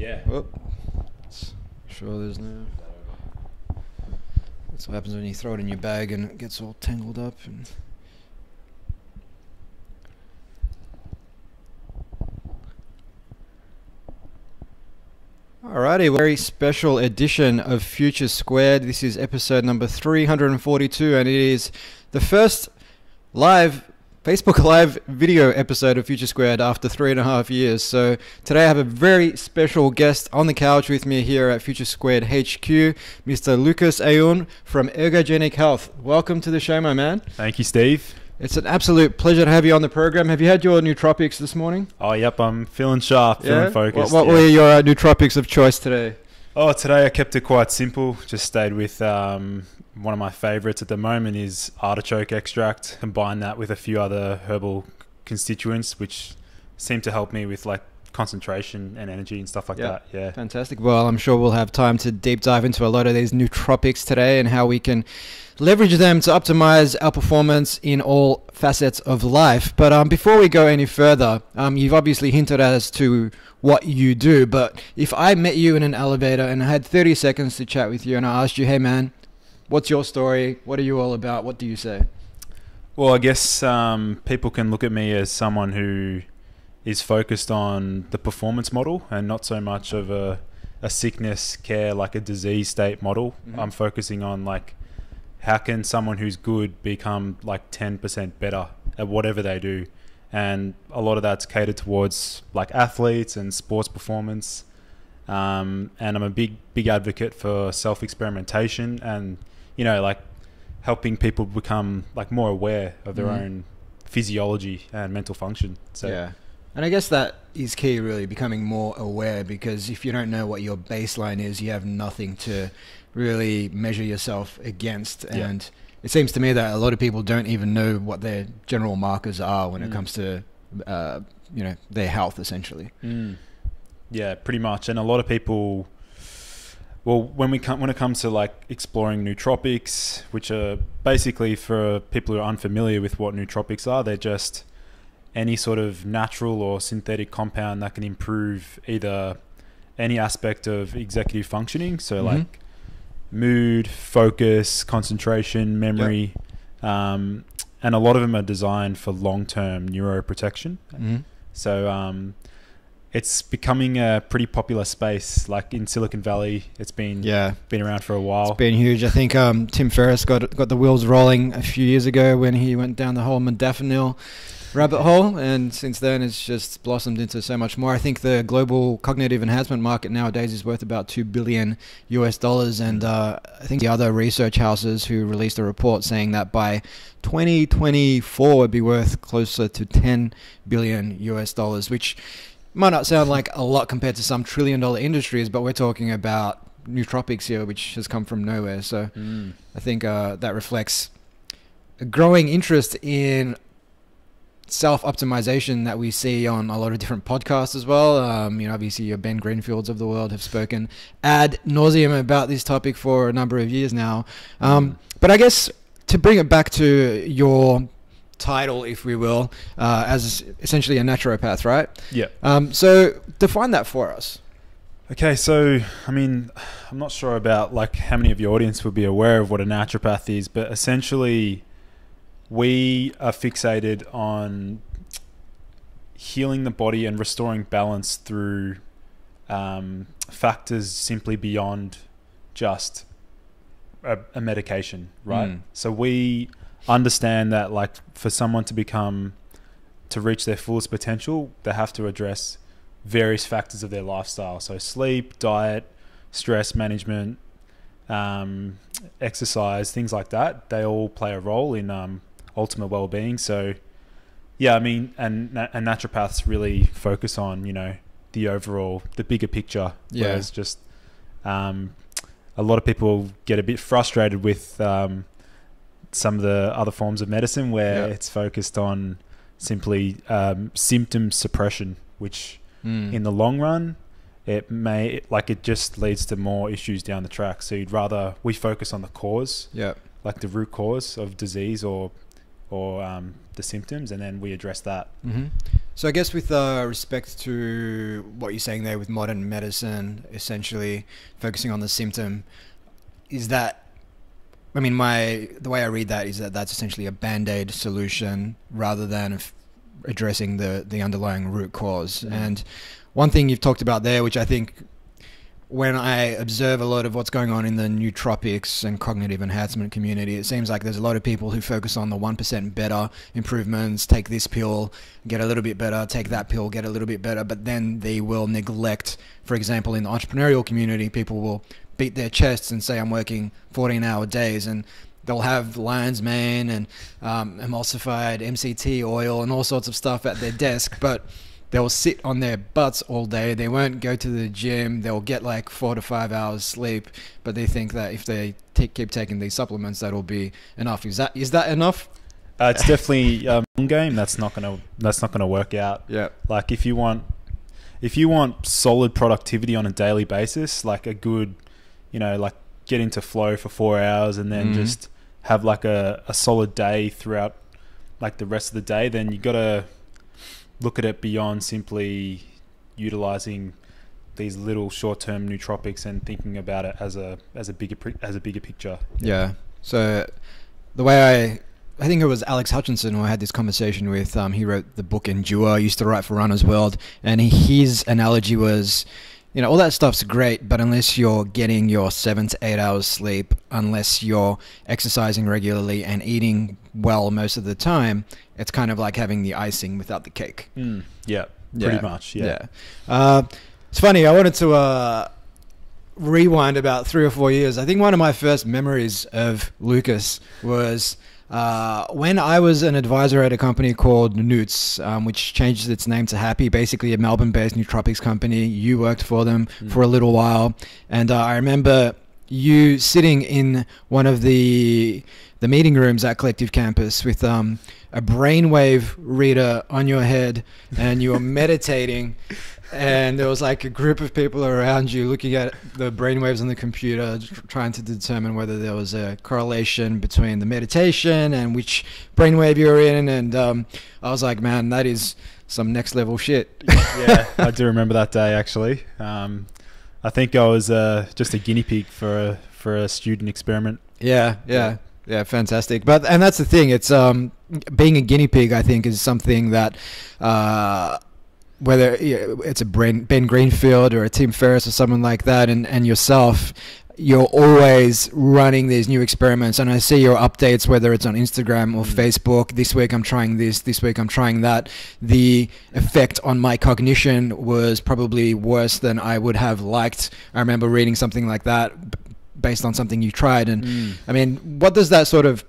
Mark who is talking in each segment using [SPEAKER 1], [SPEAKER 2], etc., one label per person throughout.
[SPEAKER 1] Yeah.
[SPEAKER 2] Well, sure there's no. That's what happens when you throw it in your bag and it gets all tangled up. And Alrighty, very special edition of Future Squared. This is episode number 342, and it is the first live Facebook Live video episode of Future Squared after three and a half years. So today I have a very special guest on the couch with me here at Future Squared HQ, Mr. Lucas Aoun from Ergogenic Health. Welcome to the show, my man.
[SPEAKER 1] Thank you, Steve.
[SPEAKER 2] It's an absolute pleasure to have you on the program. Have you had your nootropics this morning?
[SPEAKER 1] Oh, yep. I'm feeling sharp, feeling focused.
[SPEAKER 2] What, what
[SPEAKER 1] yeah.
[SPEAKER 2] were your uh, nootropics of choice today?
[SPEAKER 1] Oh, today I kept it quite simple. Just stayed with um, one of my favorites at the moment is artichoke extract. Combine that with a few other herbal constituents, which seem to help me with like concentration and energy and stuff like
[SPEAKER 2] Yeah.
[SPEAKER 1] that. Yeah.
[SPEAKER 2] Fantastic. Well, I'm sure we'll have time to deep dive into a lot of these nootropics today and how we can leverage them to optimize our performance in all facets of life. But um, before we go any further, um, you've obviously hinted as to what you do. But if I met you in an elevator and I had 30 seconds to chat with you and I asked you, hey man, what's your story? What are you all about? What do you say?
[SPEAKER 1] Well, I guess um, people can look at me as someone who is focused on the performance model and not so much of a, a sickness care like a disease state model.
[SPEAKER 2] Mhm.
[SPEAKER 1] I'm focusing on like how can someone who's good become like 10% better at whatever they do. And a lot of that's catered towards like athletes and sports performance. Um, and I'm a big, big advocate for self experimentation and, you know, like helping people become like more aware of their
[SPEAKER 2] Mhm.
[SPEAKER 1] own physiology and mental function. So
[SPEAKER 2] yeah. And I guess that is key, really, becoming more aware because if you don't know what your baseline is, you have nothing to really measure yourself against.
[SPEAKER 1] Yeah.
[SPEAKER 2] And it seems to me that a lot of people don't even know what their general markers are when it
[SPEAKER 1] Mm.
[SPEAKER 2] comes to, uh, you know, their health, essentially.
[SPEAKER 1] Mm. Yeah, pretty much. And a lot of people, well, when we come when it comes to like exploring nootropics, which are basically for people who are unfamiliar with what nootropics are, they're just any sort of natural or synthetic compound that can improve either any aspect of executive functioning, so
[SPEAKER 2] Mhm.
[SPEAKER 1] like mood, focus, concentration, memory. Um, and a lot of them are designed for long-term neuroprotection.
[SPEAKER 2] Mm-hmm.
[SPEAKER 1] So um, it's becoming a pretty popular space. Like in Silicon Valley, it's been
[SPEAKER 2] Yeah.
[SPEAKER 1] been around for a while.
[SPEAKER 2] It's been huge. I think um, Tim Ferriss got got the wheels rolling a few years ago when he went down the whole modafinil rabbit hole, and since then it's just blossomed into so much more. I think the global cognitive enhancement market nowadays is worth about two billion US dollars, and uh, I think the other research houses who released a report saying that by 2024 would be worth closer to 10 billion US dollars, which might not sound like a lot compared to some trillion dollar industries, but we're talking about nootropics here, which has come from nowhere. So
[SPEAKER 1] Mm.
[SPEAKER 2] I think uh, that reflects a growing interest in self optimization that we see on a lot of different podcasts as well. Um, you know, obviously your Ben Greenfields of the world have spoken ad nauseum about this topic for a number of years now. Um, but I guess to bring it back to your title, if we will, uh, as essentially a naturopath, right?
[SPEAKER 1] Yeah.
[SPEAKER 2] Um, so define that for us.
[SPEAKER 1] Okay, so I mean, I'm not sure about like how many of your audience would be aware of what a naturopath is, but essentially, we are fixated on healing the body and restoring balance through um, factors simply beyond just a, a medication, right?
[SPEAKER 2] Mm.
[SPEAKER 1] So we understand that, like, for someone to become to reach their fullest potential, they have to address various factors of their lifestyle. So sleep, diet, stress management, um, exercise, things like that. They all play a role in um, ultimate well-being. So, yeah, I mean, and and naturopaths really focus on you know the overall, the bigger picture.
[SPEAKER 2] Yeah.
[SPEAKER 1] Whereas just um, a lot of people get a bit frustrated with um, some of the other forms of medicine where
[SPEAKER 2] Yeah.
[SPEAKER 1] it's focused on simply um, symptom suppression, which
[SPEAKER 2] Mm.
[SPEAKER 1] in the long run, it may like it just leads to more issues down the track. So you'd rather we focus on the cause,
[SPEAKER 2] yeah.
[SPEAKER 1] like the root cause of disease or or um, the symptoms, and then we address that.
[SPEAKER 2] hmm So I guess with uh, respect to what you're saying there with modern medicine, essentially focusing on the symptom, is that I mean my the way I read that is that that's essentially a band-aid solution rather than f- addressing the the underlying root cause.
[SPEAKER 1] Mm.
[SPEAKER 2] And one thing you've talked about there, which I think when I observe a lot of what's going on in the nootropics and cognitive enhancement community, it seems like there's a lot of people who focus on the 1% better improvements, take this pill, get a little bit better, take that pill, get a little bit better, but then they will neglect, for example, in the entrepreneurial community, people will beat their chests and say, I'm working 14 hour days and they'll have lion's mane and um, emulsified MCT oil and all sorts of stuff at their desk, but they'll sit on their butts all day. They won't go to the gym. They'll get like four to five hours sleep, but they think that if they take, keep taking these supplements, that'll be enough. Is that is that enough?
[SPEAKER 1] Uh, it's definitely a long game. That's not gonna that's not gonna work out.
[SPEAKER 2] Yeah.
[SPEAKER 1] Like if you want if you want solid productivity on a daily basis, like a good, you know, like get into flow for four hours and then
[SPEAKER 2] Mhm.
[SPEAKER 1] just have like a, a solid day throughout like the rest of the day, then you gotta look at it beyond simply utilizing these little short-term nootropics and thinking about it as a as a bigger as a bigger picture.
[SPEAKER 2] Yeah. So the way I I think it was Alex Hutchinson who I had this conversation with. Um, he wrote the book Endure. Used to write for Runner's World, and his analogy was, you know, all that stuff's great, but unless you're getting your seven to eight hours sleep, unless you're exercising regularly and eating well most of the time, it's kind of like having the icing without the cake.
[SPEAKER 1] Mm, yeah, pretty
[SPEAKER 2] Yeah.
[SPEAKER 1] much. Yeah.
[SPEAKER 2] Uh, it's funny. I wanted to uh, rewind about three or four years. I think one of my first memories of Lucas was uh, when I was an advisor at a company called Newts, um, which changed its name to Happy, basically a Melbourne-based nootropics company. You worked for them
[SPEAKER 1] Mm.
[SPEAKER 2] for a little while, and uh, I remember you sitting in one of the the meeting rooms at Collective Campus with um, a brainwave reader on your head, and you were meditating. And there was like a group of people around you looking at the brainwaves on the computer, trying to determine whether there was a correlation between the meditation and which brainwave you were in. And um, I was like, man, that is some next level shit.
[SPEAKER 1] yeah, I do remember that day actually. Um, I think I was uh, just a guinea pig for a for a student experiment.
[SPEAKER 2] Yeah, yeah, yeah, fantastic. But and that's the thing. It's um being a guinea pig. I think is something that uh whether it's a Ben Ben Greenfield or a Tim Ferriss or someone like that, and and yourself. You're always running these new experiments, and I see your updates, whether it's on Instagram or
[SPEAKER 1] Mm.
[SPEAKER 2] Facebook. This week I'm trying this, this week I'm trying that. The effect on my cognition was probably worse than I would have liked. I remember reading something like that based on something you tried, and
[SPEAKER 1] Mm.
[SPEAKER 2] I mean, what does that sort of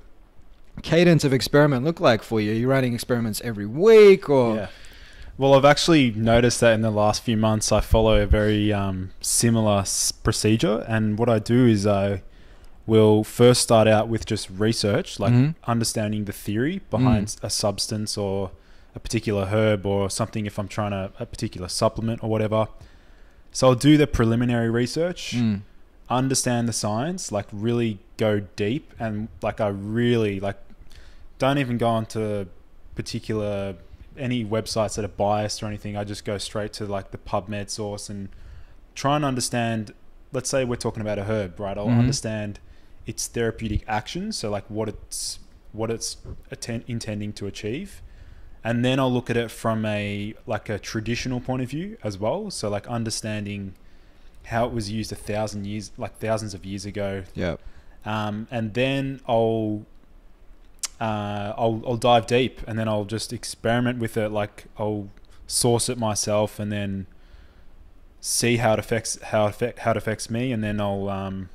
[SPEAKER 2] cadence of experiment look like for you? Are you running experiments every week or?
[SPEAKER 1] Yeah. Well, I've actually noticed that in the last few months, I follow a very um, similar s- procedure, and what I do is I will first start out with just research, like
[SPEAKER 2] Mhm.
[SPEAKER 1] understanding the theory behind
[SPEAKER 2] Mm.
[SPEAKER 1] a substance or a particular herb or something. If I'm trying to a particular supplement or whatever, so I'll do the preliminary research.
[SPEAKER 2] Mm.
[SPEAKER 1] Understand the science, like really go deep and like I really like don't even go onto particular any websites that are biased or anything. I just go straight to like the PubMed source and try and understand let's say we're talking about a herb, right? I'll
[SPEAKER 2] Mhm.
[SPEAKER 1] understand its therapeutic action, so like what it's what it's atten- intending to achieve. And then I'll look at it from a like a traditional point of view as well. So like understanding how it was used a thousand years, like thousands of years ago,
[SPEAKER 2] Yeah.
[SPEAKER 1] um, and then I'll, uh, I'll I'll dive deep, and then I'll just experiment with it. Like I'll source it myself, and then see how it affects how it affect, how it affects me, and then I'll um,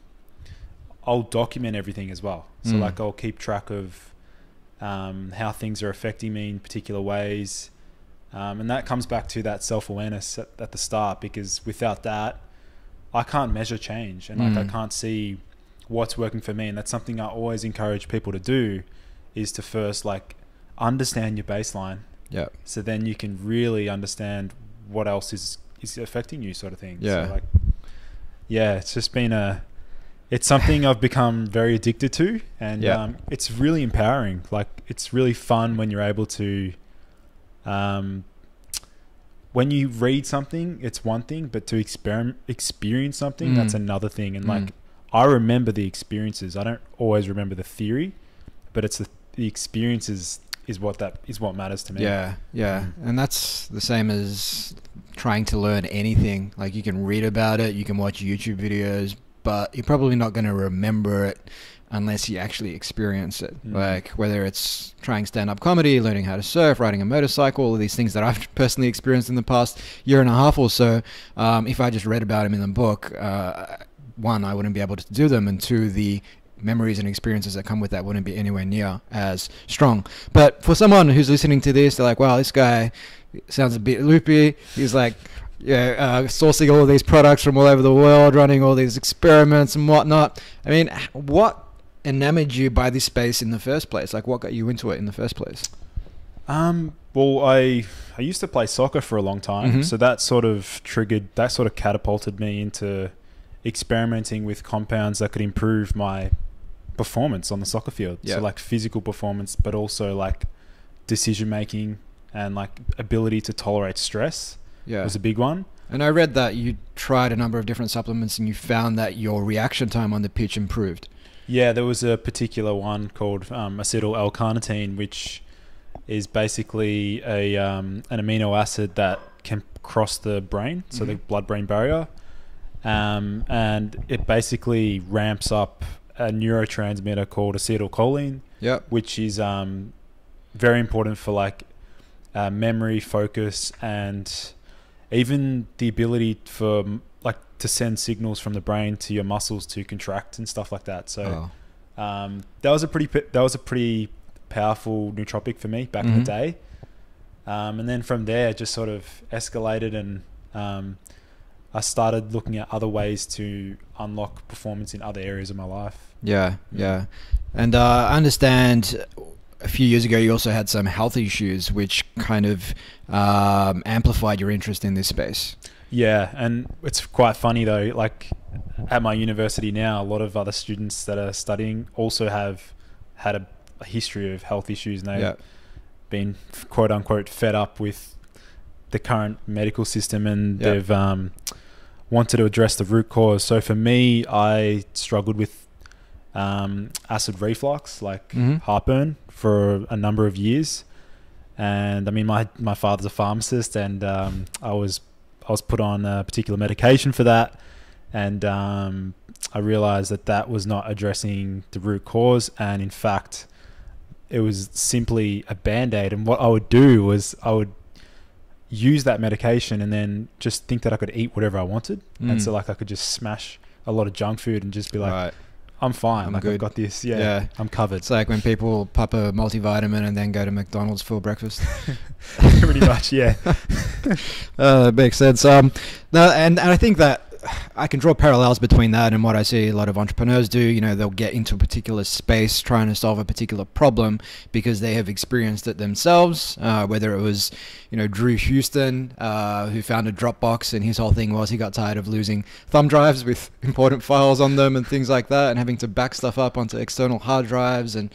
[SPEAKER 1] I'll document everything as well. So
[SPEAKER 2] Mm.
[SPEAKER 1] like I'll keep track of um, how things are affecting me in particular ways. Um, and that comes back to that self awareness at, at the start because without that, I can't measure change and like I
[SPEAKER 2] Mm.
[SPEAKER 1] can't see what's working for me. And that's something I always encourage people to do is to first like understand your baseline
[SPEAKER 2] Yeah.
[SPEAKER 1] so then you can really understand what else is is affecting you sort of thing.
[SPEAKER 2] Yeah.
[SPEAKER 1] So like yeah, it's just been a it's something I've become very addicted to and
[SPEAKER 2] Yeah.
[SPEAKER 1] um, it's really empowering. Like it's really fun when you're able to um when you read something, it's one thing, but to experiment experience something, that's
[SPEAKER 2] Mm.
[SPEAKER 1] another thing. And
[SPEAKER 2] Mm.
[SPEAKER 1] like I remember the experiences. I don't always remember the theory, but it's the the experiences is what that is what matters to me.
[SPEAKER 2] Yeah, yeah,
[SPEAKER 1] Mm.
[SPEAKER 2] and that's the same as trying to learn anything. Like you can read about it, you can watch YouTube videos, but you're probably not going to remember it unless you actually experience it.
[SPEAKER 1] Mm.
[SPEAKER 2] Like whether it's trying stand-up comedy, learning how to surf, riding a motorcycle, all these things that I've personally experienced in the past year and a half or so. Um, if I just read about them in the book, uh, one, I wouldn't be able to do them, and two, the memories and experiences that come with that wouldn't be anywhere near as strong. But for someone who's listening to this, they're like, wow, this guy sounds a bit loopy. He's like, yeah, uh, sourcing all of these products from all over the world, running all these experiments and whatnot. I mean, what enamored you by this space in the first place? Like, what got you into it in the first place?
[SPEAKER 1] Um. Well, I I used to play soccer for a long time,
[SPEAKER 2] Mhm.
[SPEAKER 1] so that sort of triggered that sort of catapulted me into experimenting with compounds that could improve my performance on the soccer field.
[SPEAKER 2] Yeah.
[SPEAKER 1] So like physical performance, but also like decision making and like ability to tolerate stress
[SPEAKER 2] Yeah.
[SPEAKER 1] was a big one.
[SPEAKER 2] And I read that you tried a number of different supplements and you found that your reaction time on the pitch improved.
[SPEAKER 1] Yeah, there was a particular one called um, acetyl L-carnitine, which is basically a um, an amino acid that can cross the brain, so the
[SPEAKER 2] Mhm.
[SPEAKER 1] blood-brain barrier, um, and it basically ramps up a neurotransmitter called acetylcholine,
[SPEAKER 2] Yep.
[SPEAKER 1] which is um, very important for like uh, memory, focus, and even the ability for like to send signals from the brain to your muscles to contract and stuff like that. So
[SPEAKER 2] Oh.
[SPEAKER 1] um, that was a pretty that was a pretty powerful nootropic for me back in
[SPEAKER 2] Mhm.
[SPEAKER 1] the day. Um, and then from there, just sort of escalated, and um, I started looking at other ways to unlock performance in other areas of my life.
[SPEAKER 2] Yeah, yeah. And uh, I understand a few years ago you also had some health issues which kind of um, amplified your interest in this space.
[SPEAKER 1] Yeah, and it's quite funny though. Like at my university now, a lot of other students that are studying also have had a, a history of health issues, and they've
[SPEAKER 2] Yeah.
[SPEAKER 1] been quote unquote fed up with the current medical system, and
[SPEAKER 2] Yeah.
[SPEAKER 1] they've um, wanted to address the root cause. So for me, I struggled with um, acid reflux, like
[SPEAKER 2] Mhm.
[SPEAKER 1] heartburn, for a number of years. And I mean, my my father's a pharmacist, and um, I was I was put on a particular medication for that, and um, I realized that that was not addressing the root cause, and in fact, it was simply a band aid. And what I would do was I would use that medication and then just think that I could eat whatever I wanted,
[SPEAKER 2] Mm.
[SPEAKER 1] and so like I could just smash a lot of junk food and just be like,
[SPEAKER 2] right.
[SPEAKER 1] I'm fine,
[SPEAKER 2] I'm
[SPEAKER 1] like
[SPEAKER 2] good.
[SPEAKER 1] I've got this, yeah,
[SPEAKER 2] Yeah.
[SPEAKER 1] I'm covered.
[SPEAKER 2] It's like when people pop a multivitamin and then go to McDonald's for breakfast.
[SPEAKER 1] Pretty much, yeah.
[SPEAKER 2] Uh, that makes sense. Um, no, and, and I think that I can draw parallels between that and what I see a lot of entrepreneurs do. You know, they'll get into a particular space trying to solve a particular problem because they have experienced it themselves. Uh, whether it was, you know, Drew Houston, uh, who founded Dropbox, and his whole thing was he got tired of losing thumb drives with important files on them and things like that, and having to back stuff up onto external hard drives and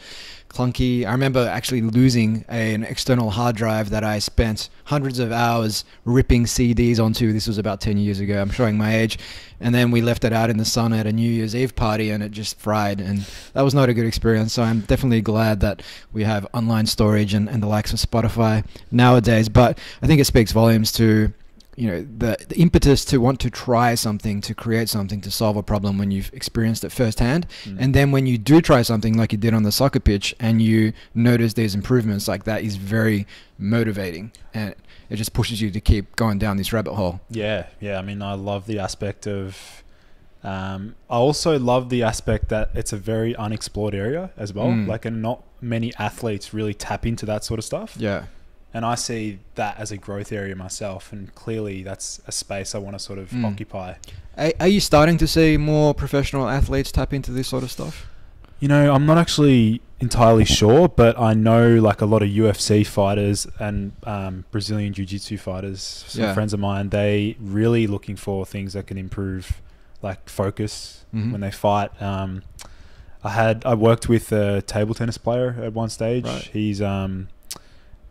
[SPEAKER 2] clunky. I remember actually losing a, an external hard drive that I spent hundreds of hours ripping CDs onto. This was about 10 years ago. I'm showing my age. And then we left it out in the sun at a New Year's Eve party and it just fried. And that was not a good experience. So I'm definitely glad that we have online storage and, and the likes of Spotify nowadays. But I think it speaks volumes to you know the, the impetus to want to try something to create something to solve a problem when you've experienced it firsthand
[SPEAKER 1] Mm.
[SPEAKER 2] and then when you do try something like you did on the soccer pitch and you notice there's improvements like that is very motivating and it just pushes you to keep going down this rabbit hole
[SPEAKER 1] Yeah, yeah. I mean, I love the aspect of. Um, I also love the aspect that it's a very unexplored area as well.
[SPEAKER 2] Mm.
[SPEAKER 1] Like, and not many athletes really tap into that sort of stuff.
[SPEAKER 2] yeah
[SPEAKER 1] And I see that as a growth area myself. And clearly, that's a space I want to sort of
[SPEAKER 2] Mm.
[SPEAKER 1] occupy.
[SPEAKER 2] are, are you starting to see more professional athletes tap into this sort of stuff
[SPEAKER 1] You know, I'm not actually entirely sure, but I know like a lot of UFC fighters and um, Brazilian jiu-jitsu fighters, some
[SPEAKER 2] Yeah.
[SPEAKER 1] friends of mine, they really looking for things that can improve like focus
[SPEAKER 2] Mhm.
[SPEAKER 1] when they fight. Um, I had I worked with a table tennis player at one stage.
[SPEAKER 2] Right.
[SPEAKER 1] He's um,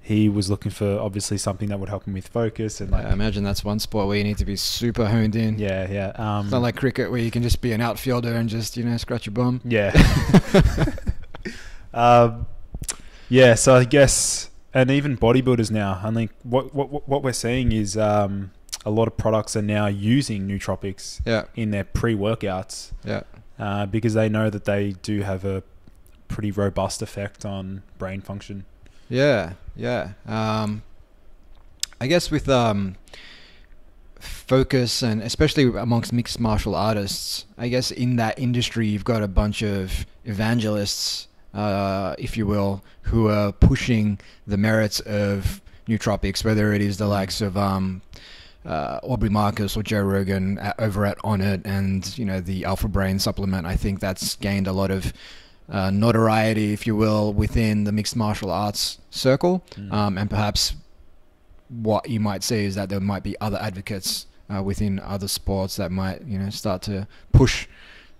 [SPEAKER 1] he was looking for obviously something that would help him with focus and like
[SPEAKER 2] I imagine that's one sport where you need to be super honed in.
[SPEAKER 1] yeah, yeah. Um,
[SPEAKER 2] It's not like cricket where you can just be an outfielder and just you know scratch your bum.
[SPEAKER 1] Yeah. um, yeah. So I guess, and even bodybuilders now. I think what what what we're seeing is um, a lot of products are now using nootropics
[SPEAKER 2] Yeah,
[SPEAKER 1] in their pre-workouts
[SPEAKER 2] yeah,
[SPEAKER 1] uh, because they know that they do have a pretty robust effect on brain function.
[SPEAKER 2] yeah, yeah. Um, I guess with um, focus and especially amongst mixed martial artists, I guess in that industry you've got a bunch of evangelists, uh, if you will, who are pushing the merits of nootropics, whether it is the likes of um, uh, Aubrey Marcus or Joe Rogan uh, over at Onnit and you know the Alpha Brain supplement. I think that's gained a lot of uh, notoriety, if you will, within the mixed martial arts circle,
[SPEAKER 1] Mm.
[SPEAKER 2] um, and perhaps what you might see is that there might be other advocates uh, within other sports that might you know start to push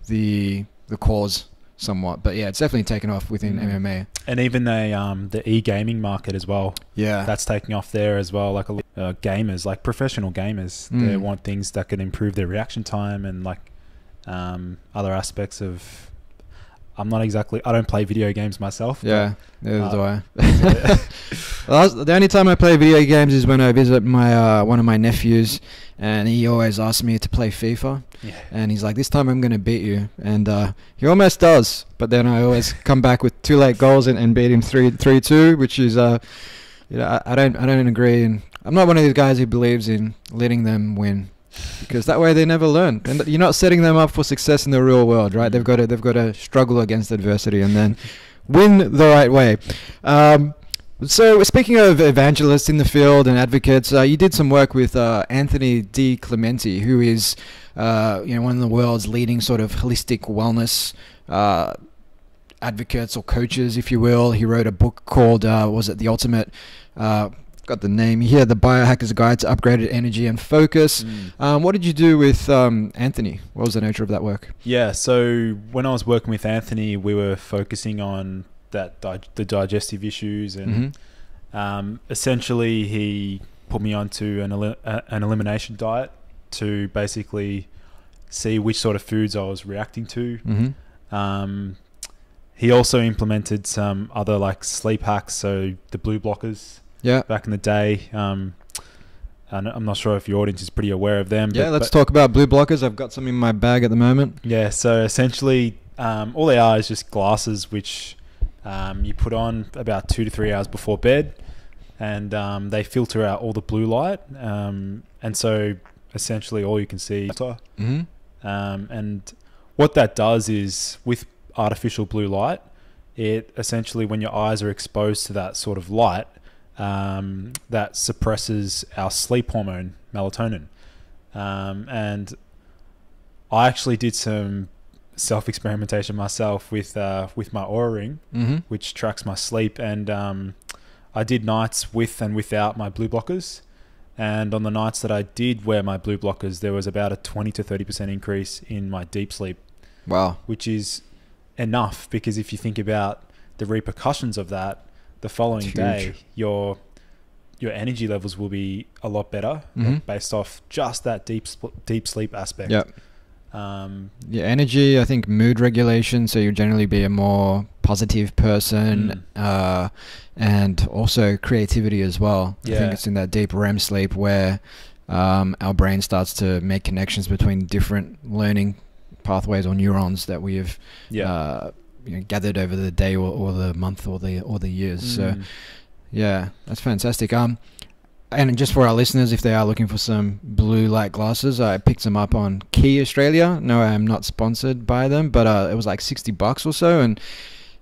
[SPEAKER 2] the the cause somewhat. But yeah, it's definitely taken off within
[SPEAKER 1] Mm.
[SPEAKER 2] MMA.
[SPEAKER 1] And even the um, the e-gaming market as well.
[SPEAKER 2] Yeah,
[SPEAKER 1] That's taking off there as well. Like a, uh, gamers, like professional gamers, they
[SPEAKER 2] Mm.
[SPEAKER 1] want things that can improve their reaction time and like um, other aspects of. I'm not exactly. I don't play video games myself. but-
[SPEAKER 2] yeah, neither
[SPEAKER 1] Uh,
[SPEAKER 2] do I. Well, the only time I play video games is when I visit my uh, one of my nephews, and he always asks me to play FIFA.
[SPEAKER 1] yeah.
[SPEAKER 2] And he's like, "This time I'm gonna beat you," and uh, he almost does. But then I always come back with two late goals and, and beat him three three two, which is uh, you know, I, I don't I don't agree, and I'm not one of these guys who believes in letting them win. Because that way they never learn, and you're not setting them up for success in the real world, right? They've got to they've got to struggle against adversity and then win the right way. Um, so, speaking of evangelists in the field and advocates, uh, you did some work with uh, Anthony DiClementi, who is, uh, you know, one of the world's leading sort of holistic wellness uh, advocates or coaches, if you will. He wrote a book called, uh, was it The Ultimate? Got the name here, The Biohacker's Guide to Upgraded Energy and Focus.
[SPEAKER 1] Mm.
[SPEAKER 2] Um, what did you do with um, Anthony? What was the nature of that work?
[SPEAKER 1] Yeah, so when I was working with Anthony, we were focusing on that di- the digestive issues, and
[SPEAKER 2] Mhm.
[SPEAKER 1] um, essentially he put me onto an eli- uh, an elimination diet to basically see which sort of foods I was reacting to.
[SPEAKER 2] Mm-hmm.
[SPEAKER 1] Um, he also implemented some other like sleep hacks, so the blue blockers
[SPEAKER 2] Yeah.
[SPEAKER 1] back in the day. Um, and I'm not sure if your audience is pretty aware of them.
[SPEAKER 2] Yeah,
[SPEAKER 1] but-
[SPEAKER 2] let's
[SPEAKER 1] but-
[SPEAKER 2] talk about blue blockers. I've got some in my bag at the moment.
[SPEAKER 1] Yeah, so essentially, um, all they are is just glasses which um, you put on about two to three hours before bed, and um, they filter out all the blue light. Um, and so essentially, all you can see.
[SPEAKER 2] Mm-hmm.
[SPEAKER 1] Um, and what that does is with artificial blue light, it essentially, when your eyes are exposed to that sort of light, um, that suppresses our sleep hormone, melatonin. Um, and I actually did some self experimentation myself with uh, with my Oura ring,
[SPEAKER 2] Mm-hmm.
[SPEAKER 1] which tracks my sleep, and um, I did nights with and without my blue blockers. And on the nights that I did wear my blue blockers, there was about a 20 to 30% increase in my deep sleep,
[SPEAKER 2] Wow.
[SPEAKER 1] which is enough because if you think about the repercussions of that, the following day, your your energy levels will be a lot better
[SPEAKER 2] Mhm.
[SPEAKER 1] based off just that deep sp- deep sleep aspect.
[SPEAKER 2] Yep.
[SPEAKER 1] Um,
[SPEAKER 2] Yeah, energy. I think mood regulation. So you'll generally be a more positive person, uh, and also creativity as well.
[SPEAKER 1] Yeah.
[SPEAKER 2] I think it's in that deep REM sleep where um, our brain starts to make connections between different learning pathways or neurons that we have
[SPEAKER 1] yeah.
[SPEAKER 2] uh, you know, gathered over the day or, or the month or the or the years. So
[SPEAKER 1] Mm.
[SPEAKER 2] yeah, that's fantastic. Um, and just for our listeners, if they are looking for some blue light glasses, I picked them up on Key Australia. No, I'm not sponsored by them, but uh, it was like sixty bucks or so. And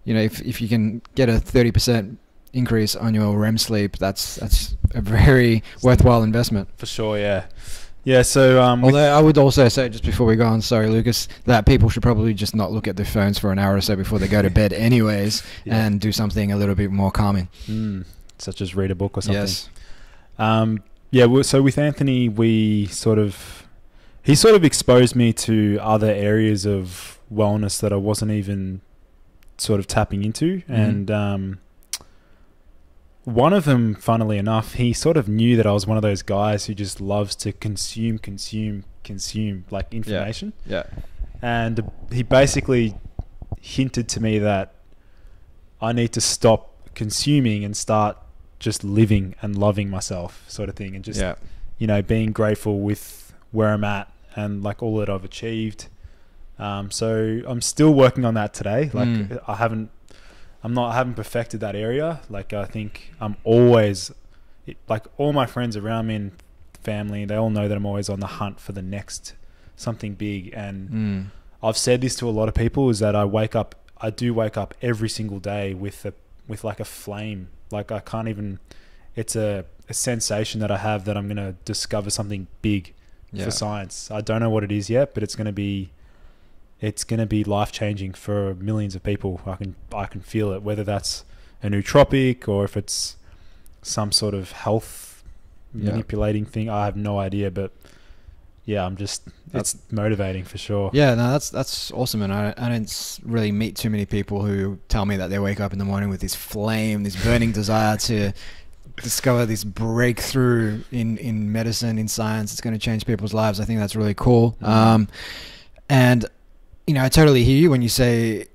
[SPEAKER 2] you know, if if you can get a thirty percent increase on your REM sleep, that's that's a very worthwhile investment.
[SPEAKER 1] For sure, yeah. Yeah, so um,
[SPEAKER 2] Although I would also say, just before we go on, sorry, Lucas, that people should probably just not look at their phones for an hour or so before they go to bed, anyways,
[SPEAKER 1] Yeah.
[SPEAKER 2] and do something a little bit more calming.
[SPEAKER 1] Mm, such as read a book or something.
[SPEAKER 2] Yes.
[SPEAKER 1] Um, yeah. So with Anthony, we sort of he sort of exposed me to other areas of wellness that I wasn't even sort of tapping into,
[SPEAKER 2] Mhm.
[SPEAKER 1] and um, one of them, funnily enough, he sort of knew that I was one of those guys who just loves to consume, consume, consume like information.
[SPEAKER 2] Yeah.
[SPEAKER 1] And he basically hinted to me that I need to stop consuming and start just living and loving myself, sort of thing, and just
[SPEAKER 2] yeah.
[SPEAKER 1] you know being grateful with where I'm at and like all that I've achieved. Um, so I'm still working on that today. Like
[SPEAKER 2] Mm.
[SPEAKER 1] I haven't, I'm not, I haven't perfected that area. Like I think I'm always, like all my friends around me and family, they all know that I'm always on the hunt for the next something big. And
[SPEAKER 2] Mm.
[SPEAKER 1] I've said this to a lot of people is that I wake up, I do wake up every single day with a, with like a flame. Like I can't even, it's a, a sensation that I have that I'm going to discover something big
[SPEAKER 2] Yeah.
[SPEAKER 1] for science. I don't know what it is yet, but it's going to be it's going to be life changing for millions of people. I can I can feel it whether that's a nootropic or if it's some sort of health
[SPEAKER 2] Yeah.
[SPEAKER 1] manipulating thing. I have no idea, but yeah, I'm just it's motivating for sure.
[SPEAKER 2] Yeah, no, that's that's awesome, and I, I don't really meet too many people who tell me that they wake up in the morning with this flame, this burning desire to discover this breakthrough in in medicine, in science. It's going to change people's lives. I think that's really cool.
[SPEAKER 1] Mhm.
[SPEAKER 2] Um, and you know, I totally hear you when you say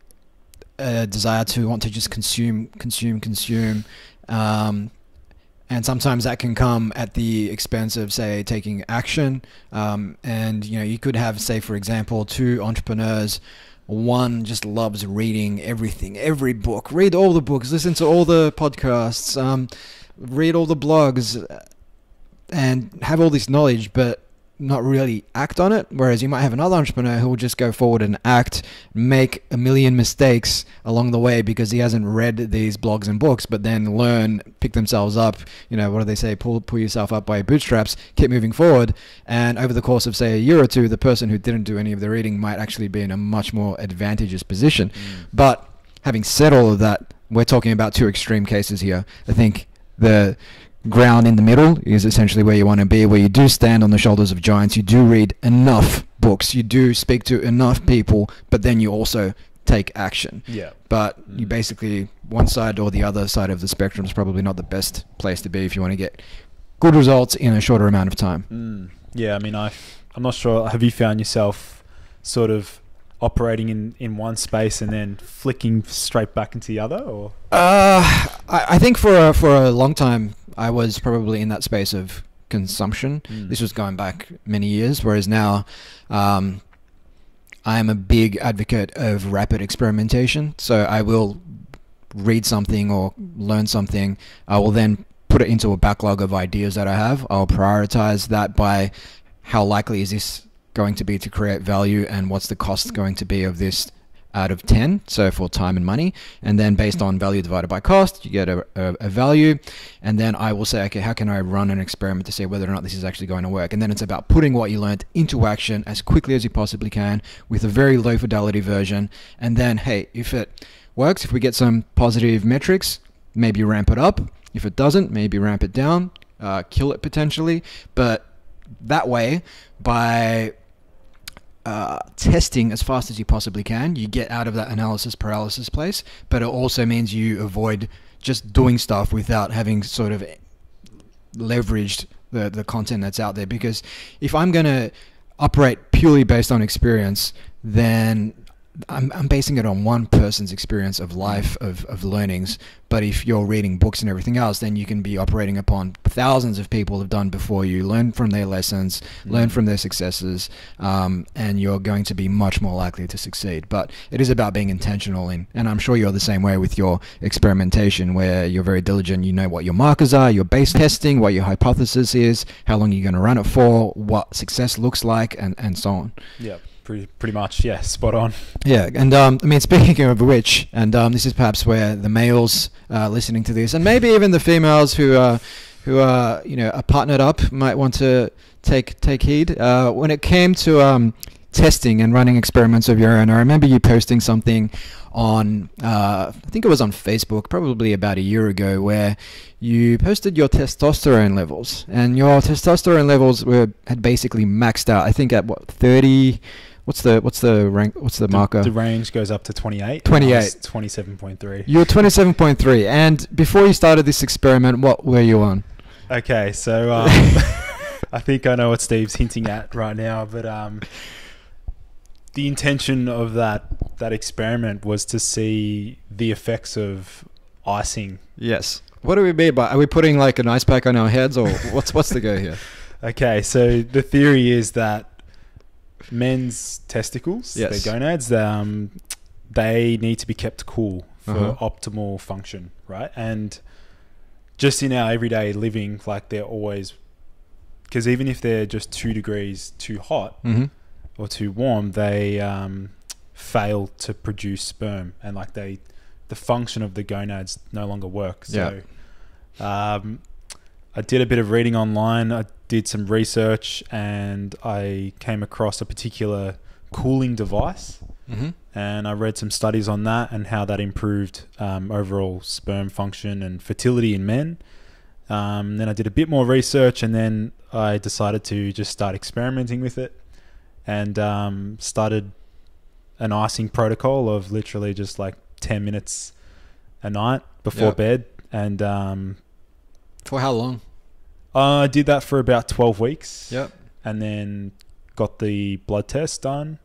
[SPEAKER 2] a desire to want to just consume, consume, consume. Um, and sometimes that can come at the expense of, say, taking action. Um, and you know, you could have, say, for example, two entrepreneurs. One just loves reading everything, every book. Read all the books, listen to all the podcasts, um, read all the blogs, and have all this knowledge, but not really act on it. Whereas you might have another entrepreneur who will just go forward and act, make a million mistakes along the way because he hasn't read these blogs and books, but then learn, pick themselves up. You know, what do they say? Pull, pull yourself up by your bootstraps, keep moving forward. And over the course of, say, a year or two, the person who didn't do any of the reading might actually be in a much more advantageous position.
[SPEAKER 1] Mm.
[SPEAKER 2] But having said all of that, we're talking about two extreme cases here. I think the ground in the middle is essentially where you want to be, where you do stand on the shoulders of giants, you do read enough books, you do speak to enough people, but then you also take action.
[SPEAKER 1] Yeah.
[SPEAKER 2] But you
[SPEAKER 1] Mm.
[SPEAKER 2] basically, one side or the other side of the spectrum is probably not the best place to be if you want to get good results in a shorter amount of time.
[SPEAKER 1] Mm. Yeah, I mean, I, I'm not sure. Have you found yourself sort of operating in, in one space and then flicking straight back into the other, or?
[SPEAKER 2] Uh, I, I think for a, for a long time, I was probably in that space of consumption.
[SPEAKER 1] Mm.
[SPEAKER 2] This was going back many years, whereas now um, I am a big advocate of rapid experimentation. So I will read something or learn something. I will then put it into a backlog of ideas that I have. I'll prioritize that by how likely is this going to be to create value and what's the cost going to be of this out of 10 so for time and money. And then based on value divided by cost you get a, a, a value. And then i will say okay how can i run an experiment to see whether or not this is actually going to work? And then it's about putting what you learned into action as quickly as you possibly can with a very low fidelity version. And then hey if it works if we get some positive metrics maybe ramp it up. If it doesn't maybe ramp it down uh, kill it potentially. But that way by uh, testing as fast as you possibly can, you get out of that analysis paralysis place. But it also means you avoid just doing stuff without having sort of leveraged the the content that's out there. Because if I'm gonna operate purely based on experience, then I'm, I'm basing it on one person's experience of life, of, of learnings. But if you're reading books and everything else, then you can be operating upon thousands of people have done before you, learn from their lessons, learn
[SPEAKER 1] Mm.
[SPEAKER 2] from their successes, um, and you're going to be much more likely to succeed. But it is about being intentional in, and I'm sure you're the same way with your experimentation, where you're very diligent. You know what your markers are, your base testing, what your hypothesis is, how long you're going to run it for, what success looks like, and, and so on.
[SPEAKER 1] Yeah, pretty pretty much. Yeah, spot on.
[SPEAKER 2] Yeah, and um, I mean, speaking of which, and um, this is perhaps where the males uh, listening to this, and maybe even the females who are who are you know are partnered up might want to take take heed. Uh, when it came to um, testing and running experiments of your own, I remember you posting something on uh, I think it was on Facebook, probably about a year ago, where you posted your testosterone levels, and your testosterone levels were had basically maxed out. I think at what thirty What's the what's the rank? What's the,
[SPEAKER 1] The-
[SPEAKER 2] marker?
[SPEAKER 1] The, range goes up to 28.
[SPEAKER 2] 28.
[SPEAKER 1] Twenty-seven point three.
[SPEAKER 2] You're 27.3, and before you started this experiment, what were you on?
[SPEAKER 1] Okay, so um, I think I know what Steve's hinting at right now, but um, the intention of that that experiment was to see the effects of icing.
[SPEAKER 2] Yes. What do we mean by? Are we putting like an ice pack on our heads, or what's what's the go here?
[SPEAKER 1] Okay, so the theory is that men's testicles,
[SPEAKER 2] Yes.
[SPEAKER 1] their gonads, um, they need to be kept cool for
[SPEAKER 2] Uh-huh.
[SPEAKER 1] optimal function, right? And just in our everyday living, like they're always, because even if they're just two degrees too hot
[SPEAKER 2] Mm-hmm.
[SPEAKER 1] or too warm, they um, fail to produce sperm, and like they, the function of the gonads no longer work. So, um, I did a bit of reading online. I did some research, and I came across a particular cooling device,
[SPEAKER 2] Mm-hmm.
[SPEAKER 1] and I read some studies on that and how that improved um, overall sperm function and fertility in men. Um, then I did a bit more research, and then I decided to just start experimenting with it, and um, started an icing protocol of literally just like ten minutes a night before
[SPEAKER 2] Yep.
[SPEAKER 1] bed, and um,
[SPEAKER 2] For how long?
[SPEAKER 1] I did that for about twelve weeks
[SPEAKER 2] Yep.
[SPEAKER 1] and then got the blood test done.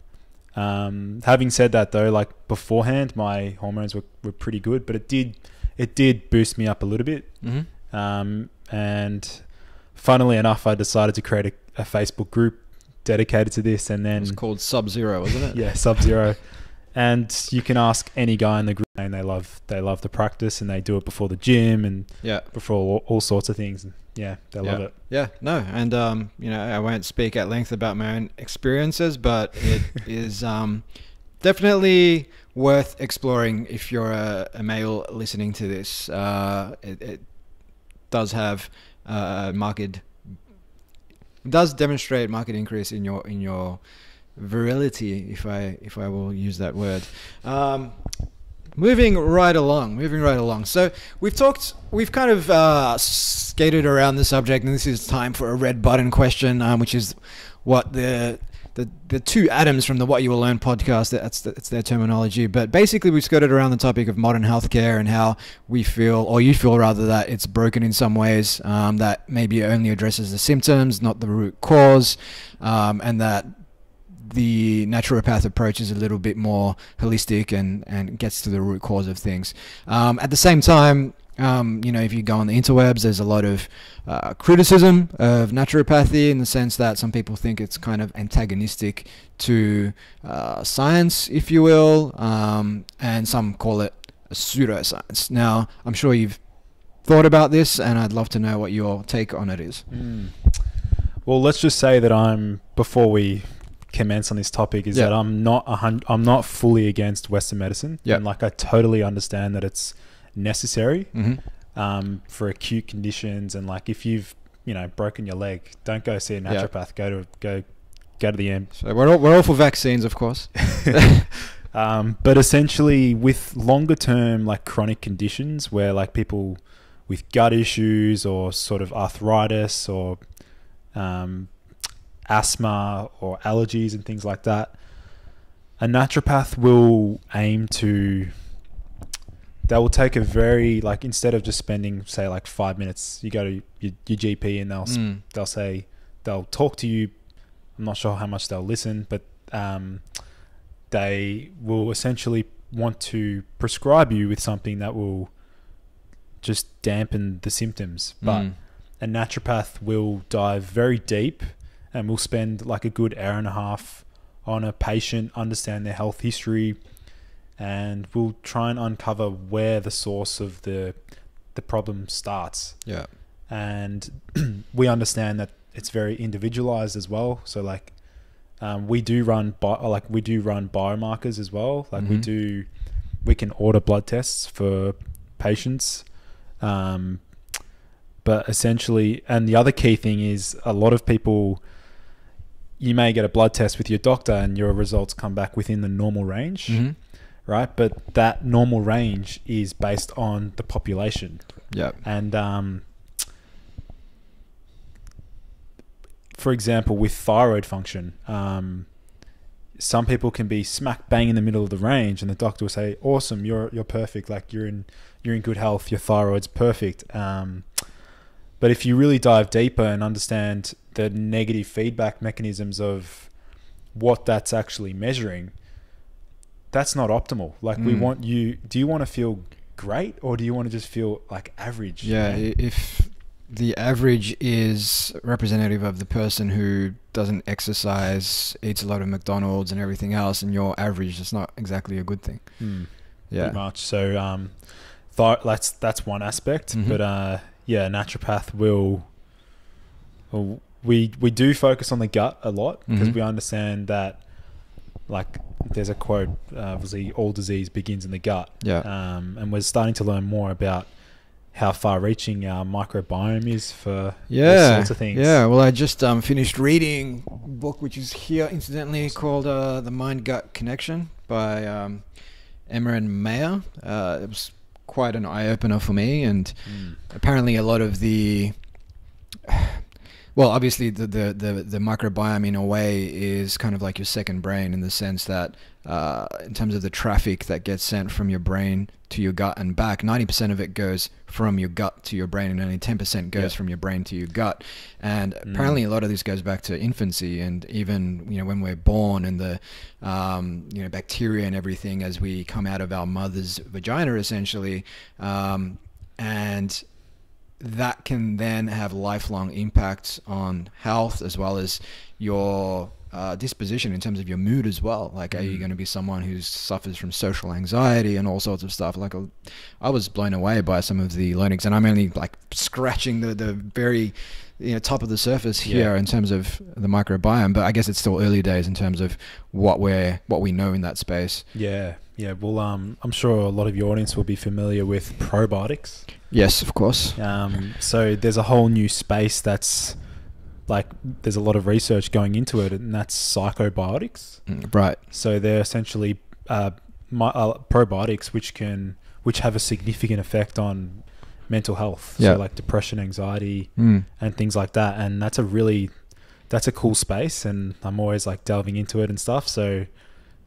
[SPEAKER 1] Um, having said that, though, like beforehand, my hormones were, were pretty good, but it did it did boost me up a little bit.
[SPEAKER 2] Mm-hmm.
[SPEAKER 1] Um, and funnily enough, I decided to create a, a Facebook group dedicated to this, and then
[SPEAKER 2] It's called Sub Zero, wasn't it?
[SPEAKER 1] yeah, Sub Zero. and you can ask any guy in the group, and they love they love the practice, and they do it before the gym and
[SPEAKER 2] Yeah.
[SPEAKER 1] before all, all sorts of things. And yeah, they love
[SPEAKER 2] Yeah.
[SPEAKER 1] it.
[SPEAKER 2] Yeah, no, and um, you know, I won't speak at length about my own experiences, but it is um, definitely worth exploring if you're a, a male listening to this. Uh, it, it does have uh, marked, it does demonstrate market increase in your in your virility, if I if I will use that word. Um, moving right along, moving right along. So we've talked, we've kind of uh, skated around the subject, and this is time for a red button question, um, which is what the the, the two Adams from the What You Will Learn podcast, that's, that's their terminology. But basically, we've skirted around the topic of modern healthcare and how we feel, or you feel rather, that it's broken in some ways, um, that maybe only addresses the symptoms, not the root cause, um, and that the naturopath approach is a little bit more holistic and, and gets to the root cause of things. Um, at the same time, um, you know, if you go on the interwebs, there's a lot of uh, criticism of naturopathy in the sense that some people think it's kind of antagonistic to uh, science, if you will, um, and some call it pseudoscience. Now, I'm sure you've thought about this, and I'd love to know what your take on it is.
[SPEAKER 1] Mm. Well, let's just say that I'm before we commence on this topic is
[SPEAKER 2] Yeah.
[SPEAKER 1] that I'm not a hun- I'm not fully against Western medicine.
[SPEAKER 2] Yeah.
[SPEAKER 1] and like I totally understand that it's necessary
[SPEAKER 2] Mm-hmm.
[SPEAKER 1] um, for acute conditions and like if you've you know broken your leg, don't go see a
[SPEAKER 2] Yeah.
[SPEAKER 1] naturopath. Go to go go to the M.
[SPEAKER 2] So we're all, we're all for vaccines, of course.
[SPEAKER 1] Um, but essentially, with longer term, like chronic conditions where like people with gut issues or sort of arthritis or um, asthma or allergies and things like that, a naturopath will aim to. They will take a very like instead of just spending say like five minutes, you go to your, your GP and they'll
[SPEAKER 2] Mm.
[SPEAKER 1] they'll say they'll talk to you. I'm not sure how much they'll listen, but um, they will essentially want to prescribe you with something that will just dampen the symptoms. But
[SPEAKER 2] Mm.
[SPEAKER 1] a naturopath will dive very deep and we'll spend like a good hour and a half on a patient, understand their health history, and we'll try and uncover where the source of the the problem starts
[SPEAKER 2] Yeah.
[SPEAKER 1] and we understand that it's very individualized as well. So like, um, we do run bi- like we do run biomarkers as well. Like we
[SPEAKER 2] Mhm.
[SPEAKER 1] do, we can order blood tests for patients. Um, but essentially, and the other key thing is a lot of people. You may get a blood test with your doctor, and your results come back within the normal range,
[SPEAKER 2] Mhm.
[SPEAKER 1] right? But that normal range is based on the population,
[SPEAKER 2] Yeah.
[SPEAKER 1] and um, for example, with thyroid function, um, some people can be smack bang in the middle of the range, and the doctor will say, "Awesome, you're you're perfect. Like you're in you're in good health. Your thyroid's perfect." Um, but if you really dive deeper and understand the negative feedback mechanisms of what that's actually measuring, that's not optimal. Like we
[SPEAKER 2] Mm.
[SPEAKER 1] want you. Do you want to feel great, or do you want to just feel like average?
[SPEAKER 2] Yeah,
[SPEAKER 1] you know?
[SPEAKER 2] if the average is representative of the person who doesn't exercise, eats a lot of McDonald's and everything else, and you're average, it's not exactly a good thing.
[SPEAKER 1] Hmm.
[SPEAKER 2] Yeah.
[SPEAKER 1] pretty much. So um, th- that's that's one aspect.
[SPEAKER 2] Mhm.
[SPEAKER 1] But uh, yeah, naturopath will. well, we we do focus on the gut a lot because
[SPEAKER 2] Mhm.
[SPEAKER 1] we understand that, like, there's a quote. Uh, obviously, all disease begins in the gut.
[SPEAKER 2] Yeah.
[SPEAKER 1] Um, and we're starting to learn more about how far-reaching our microbiome is for
[SPEAKER 2] Yeah,
[SPEAKER 1] sorts of things.
[SPEAKER 2] yeah. Well, I just um, finished reading a book which is here incidentally called uh, "The Mind Gut Connection" by um, Emeran Mayer. Uh, it was quite an eye opener for me, and
[SPEAKER 1] Mm.
[SPEAKER 2] apparently a lot of the well obviously the, the the the microbiome in a way is kind of like your second brain in the sense that uh, in terms of the traffic that gets sent from your brain to your gut and back 90% of it goes from your gut to your brain and only 10% goes
[SPEAKER 1] Yeah.
[SPEAKER 2] from your brain to your gut and
[SPEAKER 1] Mm.
[SPEAKER 2] apparently a lot of this goes back to infancy and even you know when we're born and the um, you know bacteria and everything as we come out of our mother's vagina essentially um, and that can then have lifelong impacts on health as well as your uh, disposition in terms of your mood as well. Like, are you
[SPEAKER 1] Mm.
[SPEAKER 2] going to be someone who suffers from social anxiety and all sorts of stuff? Like, uh, I was blown away by some of the learnings, and I'm only like scratching the the very you know top of the surface here
[SPEAKER 1] Yeah.
[SPEAKER 2] in terms of the microbiome. But I guess it's still early days in terms of what we're what we know in that space.
[SPEAKER 1] Yeah, yeah. Well, um, I'm sure a lot of your audience will be familiar with probiotics.
[SPEAKER 2] Yes, of course.
[SPEAKER 1] Um, so there's a whole new space that's like there's a lot of research going into it, and that's psychobiotics.
[SPEAKER 2] Mm, Right.
[SPEAKER 1] So they're essentially uh, my, uh, probiotics which can which have a significant effect on mental health.
[SPEAKER 2] Yeah.
[SPEAKER 1] So like depression, anxiety,
[SPEAKER 2] Mm.
[SPEAKER 1] and things like that. And that's a really that's a cool space, and I'm always like delving into it and stuff. So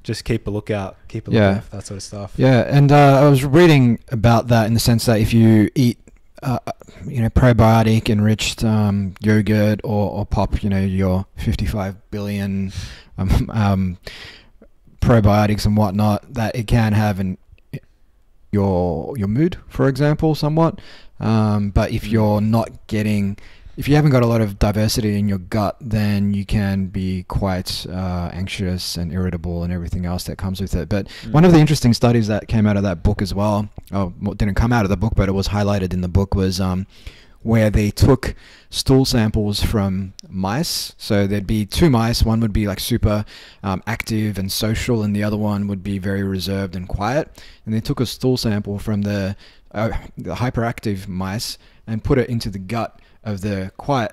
[SPEAKER 1] just keep a lookout, keep a
[SPEAKER 2] Yeah.
[SPEAKER 1] lookout for that sort of stuff.
[SPEAKER 2] Yeah, and uh, I was reading about that in the sense that if you eat, uh, you know, probiotic enriched um, yogurt or, or pop, you know, your 55 billion um, um, probiotics and whatnot, that it can have an your your mood, for example, somewhat. Um, but if
[SPEAKER 1] Mm.
[SPEAKER 2] you're not getting if you haven't got a lot of diversity in your gut, then you can be quite uh, anxious and irritable and everything else that comes with it. But
[SPEAKER 1] Mm.
[SPEAKER 2] one of the interesting studies that came out of that book as well, oh, well, didn't come out of the book, but it was highlighted in the book, was um, where they took stool samples from mice. So there'd be two mice. One would be like super um, active and social, and the other one would be very reserved and quiet. And they took a stool sample from the, uh, the hyperactive mice and put it into the gut of the quiet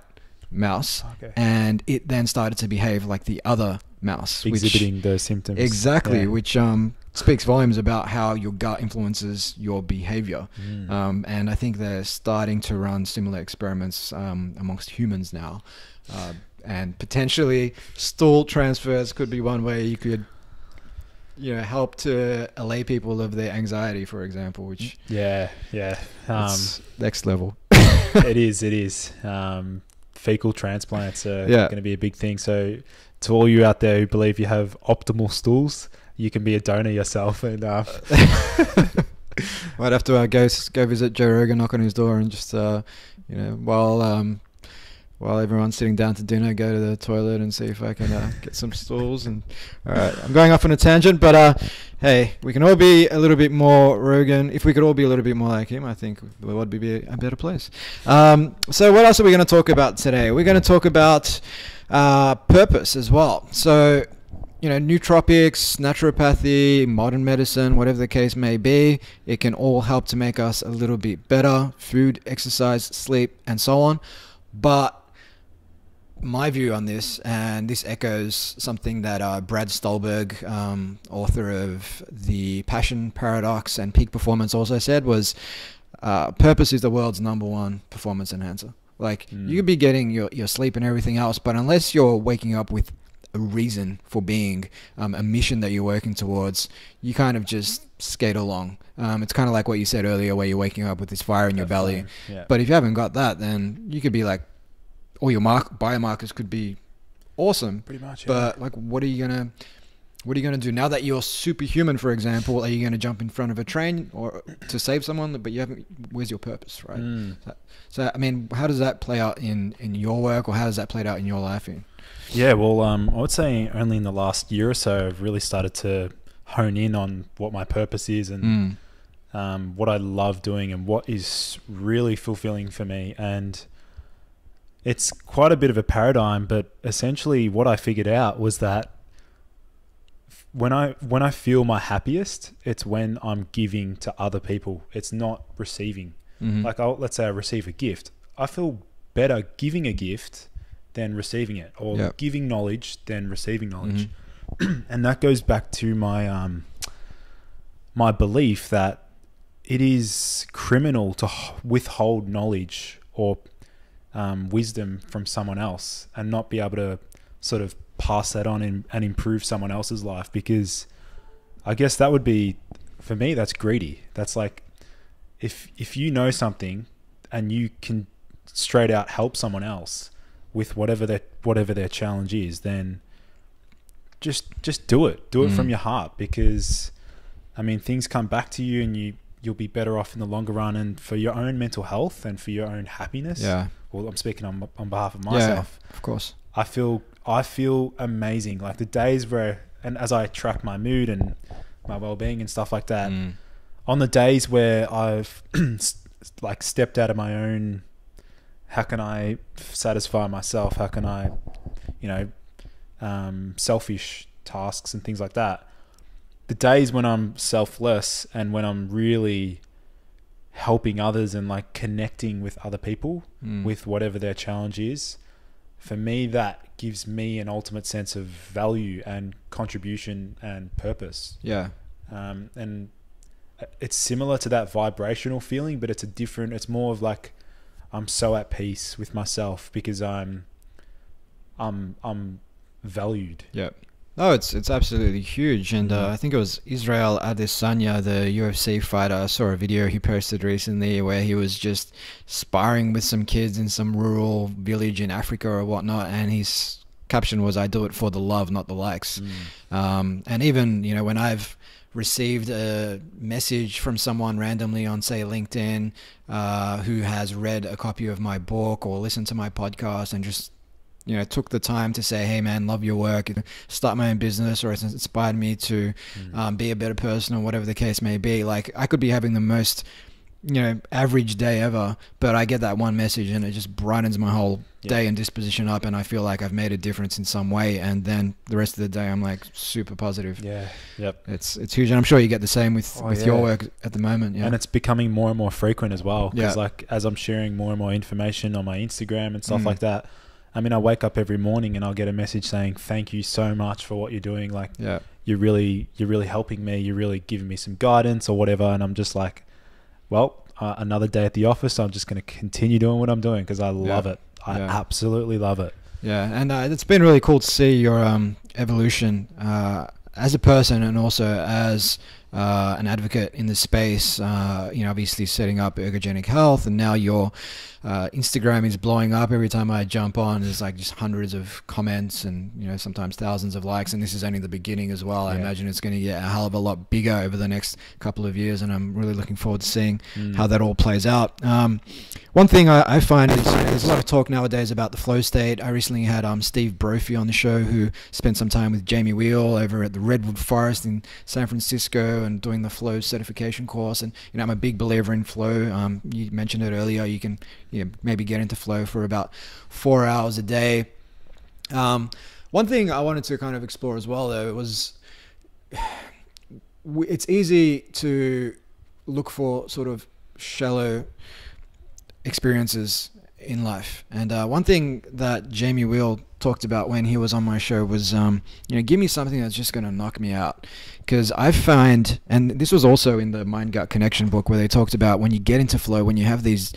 [SPEAKER 2] mouse,
[SPEAKER 1] Okay.
[SPEAKER 2] and it then started to behave like the other mouse, which-
[SPEAKER 1] Exhibiting those symptoms.
[SPEAKER 2] Exactly,
[SPEAKER 1] Yeah.
[SPEAKER 2] which um, speaks volumes about how your gut influences your behavior.
[SPEAKER 1] Mm.
[SPEAKER 2] Um, and I think they're starting to run similar experiments um, amongst humans now. Uh, and potentially, stool transfers could be one way you could, you know, help to allay people of their anxiety, for example, which
[SPEAKER 1] yeah, yeah. Um,
[SPEAKER 2] next level.
[SPEAKER 1] It is. It is. Um, fecal transplants are
[SPEAKER 2] Yeah.
[SPEAKER 1] going to be a big thing. So, to all you out there who believe you have optimal stools, you can be a donor yourself. And uh,
[SPEAKER 2] Might have to uh, go go visit Joe Rogan, knock on his door, and just uh, you know while um, while everyone's sitting down to dinner, go to the toilet and see if I can uh, get some stools. And all right, I'm going off on a tangent, but uh, hey, we can all be a little bit more Rogan. If we could all be a little bit more like him, I think the would be a better place. Um, so what else are we going to talk about today? We're going to talk about uh, purpose as well. So you know, nootropics, naturopathy, modern medicine, whatever the case may be, it can all help to make us a little bit better. Food, exercise, sleep, and so on. But my view on this, and this echoes something that uh, Brad Stulberg, um, author of The Passion Paradox and Peak Performance, also said was uh, purpose is the world's number one performance enhancer. Like
[SPEAKER 1] Mm.
[SPEAKER 2] you could be getting your, your sleep and everything else, but unless you're waking up with a reason for being, um, a mission that you're working towards, you kind of just skate along. Um, it's kind of like what you said earlier, where you're waking up with this fire in your
[SPEAKER 1] That
[SPEAKER 2] belly.
[SPEAKER 1] Yeah.
[SPEAKER 2] But if you haven't got that, then you could be like, all your mark biomarkers could be awesome,
[SPEAKER 1] pretty much. Yeah.
[SPEAKER 2] but like, what are you gonna, what are you gonna do now that you're superhuman? For example, are you gonna jump in front of a train or to save someone? But you haven't. Where's your purpose, right?
[SPEAKER 1] Mm.
[SPEAKER 2] So I mean, how does that play out in in your work, or how does that play out in your life? In
[SPEAKER 1] Yeah, well, um, I would say only in the last year or so, I've really started to hone in on what my purpose is and
[SPEAKER 2] Mm.
[SPEAKER 1] um, what I love doing and what is really fulfilling for me. And it's quite a bit of a paradigm, but essentially, what I figured out was that when I when I feel my happiest, it's when I'm giving to other people. It's not receiving.
[SPEAKER 2] Mhm.
[SPEAKER 1] Like, I'll, let's say I receive a gift, I feel better giving a gift than receiving it, or
[SPEAKER 2] Yep.
[SPEAKER 1] giving knowledge than receiving knowledge
[SPEAKER 2] Mhm.
[SPEAKER 1] and that goes back to my um my belief that it is criminal to h- withhold knowledge or um, wisdom from someone else and not be able to sort of pass that on and, and improve someone else's life because I guess that would be for me that's greedy that's like if if you know something and you can straight out help someone else with whatever their whatever their challenge is then just just do it do it from
[SPEAKER 2] Mm.
[SPEAKER 1] your heart because i mean things come back to you and you you'll be better off in the longer run and for your own mental health and for your own happiness
[SPEAKER 2] Yeah,
[SPEAKER 1] well i'm speaking on on behalf of myself. Yeah.
[SPEAKER 2] of course.
[SPEAKER 1] i feel i feel amazing like the days where and as i track my mood and my well-being and stuff like that
[SPEAKER 2] Mm.
[SPEAKER 1] on the days where I've like stepped out of my own, how can I satisfy myself? How can I, you know, um, selfish tasks and things like that. The days when I'm selfless and when I'm really helping others and like connecting with other people
[SPEAKER 2] Mm.
[SPEAKER 1] with whatever their challenge is, for me, that gives me an ultimate sense of value and contribution and purpose
[SPEAKER 2] yeah,
[SPEAKER 1] um, and it's similar to that vibrational feeling, but it's a different. It's more of like I'm so at peace with myself because I'm, I'm, I'm valued.
[SPEAKER 2] yeah. No, it's it's absolutely huge, and uh,
[SPEAKER 1] Mhm.
[SPEAKER 2] I think it was Israel Adesanya, the UFC fighter. I saw a video he posted recently where he was just sparring with some kids in some rural village in Africa or whatnot, and his caption was, "I do it for the love, not the likes." Um, and even you know when I've received a message from someone randomly on say LinkedIn uh, who has read a copy of my book or listened to my podcast and just you know took the time to say hey man love your work start my own business or it's inspired me to
[SPEAKER 1] Mm.
[SPEAKER 2] um, be a better person or whatever the case may be like i could be having the most you know average day ever but i get that one message and it just brightens my whole
[SPEAKER 1] Yeah.
[SPEAKER 2] day and disposition up and i feel like i've made a difference in some way and then the rest of the day i'm like super positive
[SPEAKER 1] Yeah. Yep.
[SPEAKER 2] it's it's huge and i'm sure you get the same with
[SPEAKER 1] Oh,
[SPEAKER 2] with your work at the moment yeah
[SPEAKER 1] And it's becoming more and more frequent as well. Because
[SPEAKER 2] Yeah.
[SPEAKER 1] like as I'm sharing more and more information on my Instagram and stuff
[SPEAKER 2] Mm.
[SPEAKER 1] like that, I mean, I wake up every morning and I'll get a message saying, "Thank you so much for what you're doing. Like,
[SPEAKER 2] yeah
[SPEAKER 1] you're really, you're really helping me. You're really giving me some guidance or whatever." And I'm just like, "Well, uh, another day at the office. I'm just going to continue doing what I'm doing because I love it. I
[SPEAKER 2] Yeah.
[SPEAKER 1] absolutely love it."
[SPEAKER 2] Yeah, and uh, it's been really cool to see your um, evolution uh, as a person and also as uh, an advocate in the space. Uh, you know, obviously setting up ergogenic health, and now your uh, Instagram is blowing up. Every time I jump on, there's like just hundreds of comments and you know sometimes thousands of likes. And this is only the beginning as well. I
[SPEAKER 1] Yeah.
[SPEAKER 2] imagine it's going to get a hell of a lot bigger over the next couple of years, and I'm really looking forward to seeing
[SPEAKER 1] Mm.
[SPEAKER 2] how that all plays out. Um, one thing I, I find is there's a lot of talk nowadays about the flow state. I recently had um, Steve Brophy on the show who spent some time with Jamie Wheal over at the Redwood Forest in San Francisco and doing the flow certification course. And you know, I'm a big believer in flow. Um, you mentioned it earlier. You can you know, maybe get into flow for about four hours a day. Um, one thing I wanted to kind of explore as well, though, it was it's easy to look for sort of shallow experiences in life. And uh, one thing that Jamie Wheal talked about when he was on my show was, um, you know, give me something that's just going to knock me out. Because I find, and this was also in the Mind Gut Connection book where they talked about when you get into flow, when you have these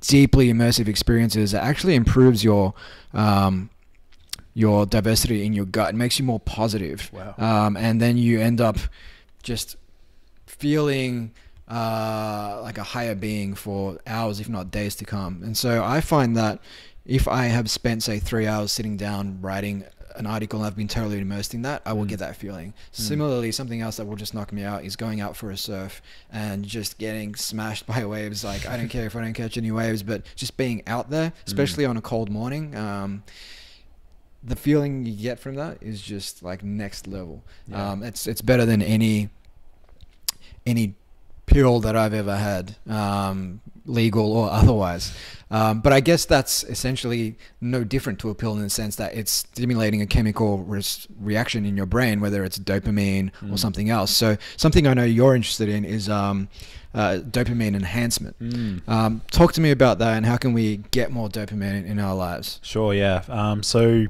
[SPEAKER 2] deeply immersive experiences, it actually improves your um, your diversity in your gut. It makes you more positive.
[SPEAKER 1] Wow.
[SPEAKER 2] Um, and then you end up just feeling uh, like a higher being for hours, if not days to come. And so I find that if I have spent, say, three hours sitting down writing an article and I've been totally immersed in that, I will
[SPEAKER 1] Mm.
[SPEAKER 2] get that feeling. Similarly, something else that will just knock me out is going out for a surf and just getting smashed by waves. Like, I don't care if I don't catch any waves, but just being out there, especially on a cold morning. Um, the feeling you get from that is just like next level.
[SPEAKER 1] Yeah.
[SPEAKER 2] Um, it's it's better than any any pill that I've ever had, um, legal or otherwise. Um, but I guess that's essentially no different to a pill in the sense that it's stimulating a chemical res- reaction in your brain, whether it's dopamine or
[SPEAKER 1] Mm.
[SPEAKER 2] something else. So something I know you're interested in is um, uh, dopamine enhancement.
[SPEAKER 1] Mm.
[SPEAKER 2] Um, talk to me about that and how can we get more dopamine in our lives?
[SPEAKER 1] Sure, yeah. Um, so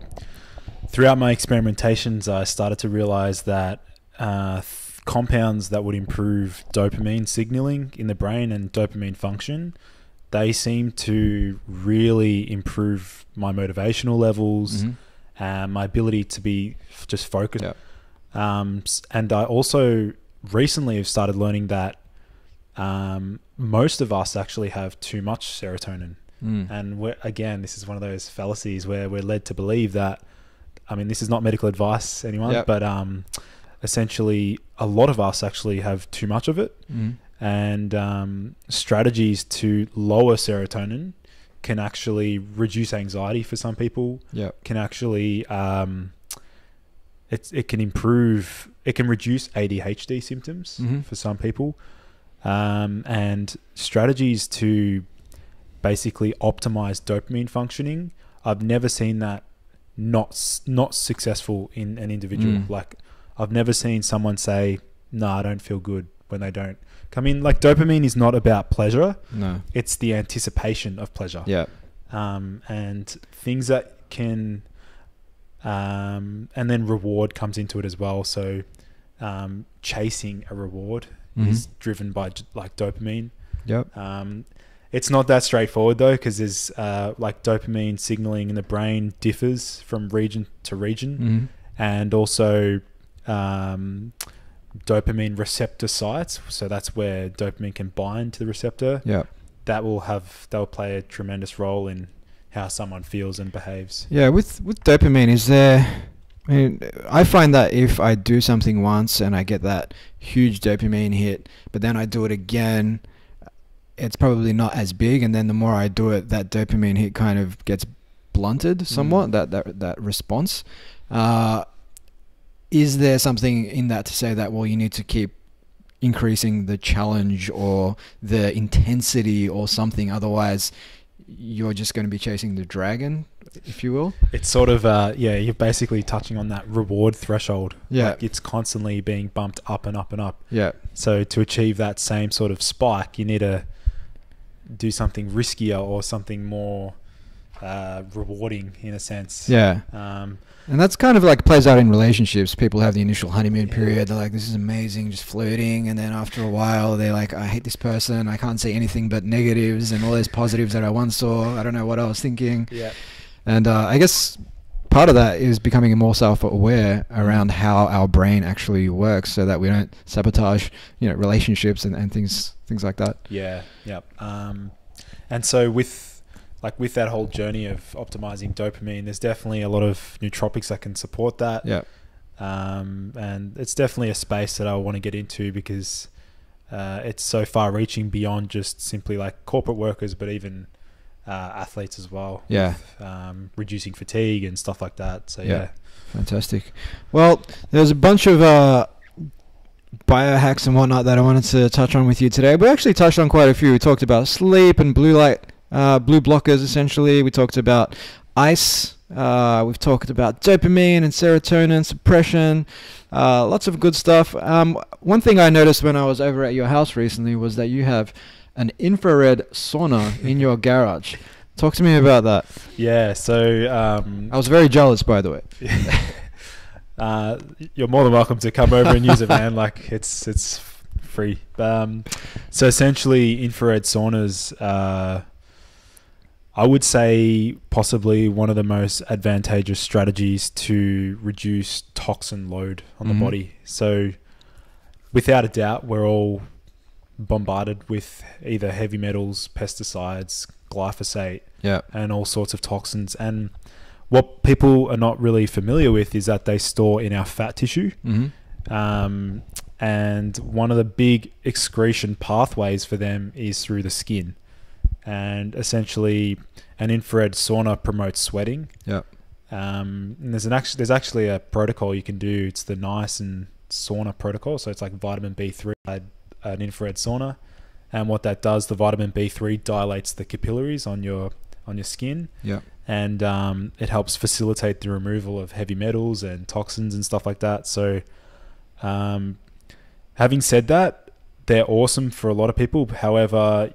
[SPEAKER 1] throughout my experimentations, I started to realize that uh, th- compounds that would improve dopamine signaling in the brain and dopamine function, they seem to really improve my motivational levels
[SPEAKER 2] Mhm.
[SPEAKER 1] and my ability to be just focused.
[SPEAKER 2] Yep.
[SPEAKER 1] Um, and I also recently have started learning that um, most of us actually have too much serotonin.
[SPEAKER 2] Mm.
[SPEAKER 1] And we're, again, this is one of those fallacies where we're led to believe that. I mean, this is not medical advice, anyone,
[SPEAKER 2] Yep.
[SPEAKER 1] but um, essentially, a lot of us actually have too much of it.
[SPEAKER 2] Mm.
[SPEAKER 1] And um, strategies to lower serotonin can actually reduce anxiety for some people.
[SPEAKER 2] Yep.
[SPEAKER 1] Can actually um, it it can improve. It can reduce ADHD symptoms
[SPEAKER 2] Mhm.
[SPEAKER 1] for some people, um, and strategies to basically optimize dopamine functioning. I've never seen that not not successful in an individual.
[SPEAKER 2] Mm.
[SPEAKER 1] Like I've never seen someone say, "No, I don't feel good" when they don't. I mean, like dopamine is not about pleasure;
[SPEAKER 2] No.
[SPEAKER 1] it's the anticipation of pleasure
[SPEAKER 2] Yeah.
[SPEAKER 1] um, and things that can um, and then reward comes into it as well so um, chasing a reward is driven by like dopamine
[SPEAKER 2] Yep.
[SPEAKER 1] um, it's not that straightforward though because there's uh, like dopamine signaling in the brain differs from region to region
[SPEAKER 2] Mm-hmm.
[SPEAKER 1] and also um, dopamine receptor sites so that's where dopamine can bind to the receptor
[SPEAKER 2] Yeah.
[SPEAKER 1] that will have that will play a tremendous role in how someone feels and behaves.
[SPEAKER 2] Yeah, with with dopamine, is there? I mean, I find that if I do something once and I get that huge dopamine hit, but then I do it again, it's probably not as big. And then the more I do it, that dopamine hit kind of gets blunted somewhat.
[SPEAKER 1] Mm.
[SPEAKER 2] That that that response. Uh, is there something in that to say that well, you need to keep increasing the challenge or the intensity or something, otherwise you're just going to be chasing the dragon, if you will.
[SPEAKER 1] It's sort of uh, yeah, you're basically touching on that reward threshold.
[SPEAKER 2] Yeah.
[SPEAKER 1] like it's constantly being bumped up and up and up.
[SPEAKER 2] Yeah.
[SPEAKER 1] So to achieve that same sort of spike, you need to do something riskier or something more uh, rewarding in a sense.
[SPEAKER 2] Yeah.
[SPEAKER 1] Um,
[SPEAKER 2] And that's kind of like plays out in relationships. People have the initial honeymoon period. They're like, this is amazing, just flirting. And then after a while, they're like, I hate this person. I can't see anything but negatives and all those positives that I once saw. I don't know what I was thinking.
[SPEAKER 1] yeah.
[SPEAKER 2] And uh, I guess part of that is becoming more self-aware around how our brain actually works, so that we don't sabotage, you know, relationships and, and things things like that.
[SPEAKER 1] Yeah, yeah. Um, and so with like with that whole journey of optimizing dopamine, there's definitely a lot of nootropics that can support that.
[SPEAKER 2] Yeah.
[SPEAKER 1] Um, and it's definitely a space that I want to get into because uh, it's so far reaching beyond just simply like corporate workers, but even uh, athletes as well.
[SPEAKER 2] Yeah.
[SPEAKER 1] with, um, reducing fatigue and stuff like that. So
[SPEAKER 2] Yeah.
[SPEAKER 1] yeah.
[SPEAKER 2] Fantastic. Well, there's a bunch of uh, biohacks and whatnot that I wanted to touch on with you today. We actually touched on quite a few. We talked about sleep and blue light, uh, blue blockers essentially. We talked about ice. Uh, we've talked about dopamine and serotonin suppression. Uh, lots of good stuff. Um, one thing I noticed when I was over at your house recently was that you have an infrared sauna in your garage. Talk to me about that.
[SPEAKER 1] Yeah. So um,
[SPEAKER 2] I was very jealous, by the way.
[SPEAKER 1] uh, you're more than welcome to come over and use it, man. Like it's it's free. Um, so essentially, infrared saunas. I would say possibly one of the most advantageous strategies to reduce toxin load on
[SPEAKER 2] Mhm.
[SPEAKER 1] the body. So, without a doubt, we're all bombarded with either heavy metals, pesticides, glyphosate,
[SPEAKER 2] Yeah.
[SPEAKER 1] and all sorts of toxins. And what people are not really familiar with is that they store in our fat tissue.
[SPEAKER 2] Mm-hmm.
[SPEAKER 1] Um, and one of the big excretion pathways for them is through the skin. And essentially, an infrared sauna promotes sweating.
[SPEAKER 2] Yeah.
[SPEAKER 1] Um, and there's an actually there's actually a protocol you can do. It's the niacin sauna protocol. So it's like vitamin B3, an infrared sauna, and what that does, the vitamin B3 dilates the capillaries on your on your skin,
[SPEAKER 2] Yeah.
[SPEAKER 1] and um, it helps facilitate the removal of heavy metals and toxins and stuff like that. So, um, having said that, they're awesome for a lot of people. However,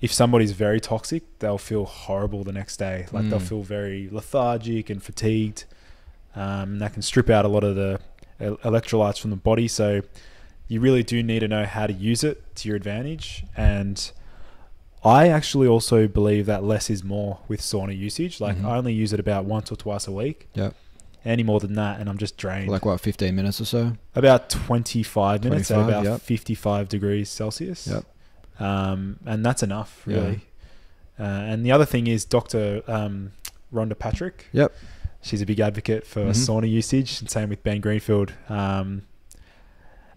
[SPEAKER 1] if somebody's very toxic, they'll feel horrible the next day. Like they'll
[SPEAKER 2] Mm.
[SPEAKER 1] feel very lethargic and fatigued. Um, that can strip out a lot of the electrolytes from the body. So, you really do need to know how to use it to your advantage. And I actually also believe that less is more with sauna usage. Like
[SPEAKER 2] Mhm.
[SPEAKER 1] I only use it about once or twice a week.
[SPEAKER 2] Yep.
[SPEAKER 1] Any more than that, and I'm just drained.
[SPEAKER 2] Like what, 15 minutes or so?
[SPEAKER 1] about 25 minutes at
[SPEAKER 2] 25,
[SPEAKER 1] about
[SPEAKER 2] yep.
[SPEAKER 1] 55 degrees Celsius.
[SPEAKER 2] Yep.
[SPEAKER 1] Um, and that's enough,
[SPEAKER 2] Yeah.
[SPEAKER 1] really. Uh, and the other thing is Dr. Um, Rhonda Patrick.
[SPEAKER 2] Yep.
[SPEAKER 1] She's a big advocate for
[SPEAKER 2] Mhm.
[SPEAKER 1] sauna usage, and same with Ben Greenfield. Um,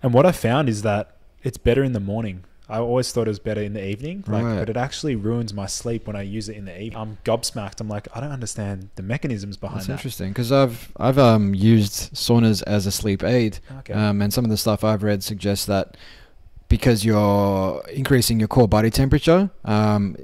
[SPEAKER 1] and what I found is that it's better in the morning. I always thought it was better in the evening, like,
[SPEAKER 2] Right.
[SPEAKER 1] but it actually ruins my sleep when I use it in the evening. I'm gobsmacked. I'm like, I don't understand the mechanisms behind
[SPEAKER 2] That's
[SPEAKER 1] that.
[SPEAKER 2] interesting because I've I've um used saunas as a sleep aid,
[SPEAKER 1] Okay.
[SPEAKER 2] um, and some of the stuff I've read suggests that because you're increasing your core body temperature, um,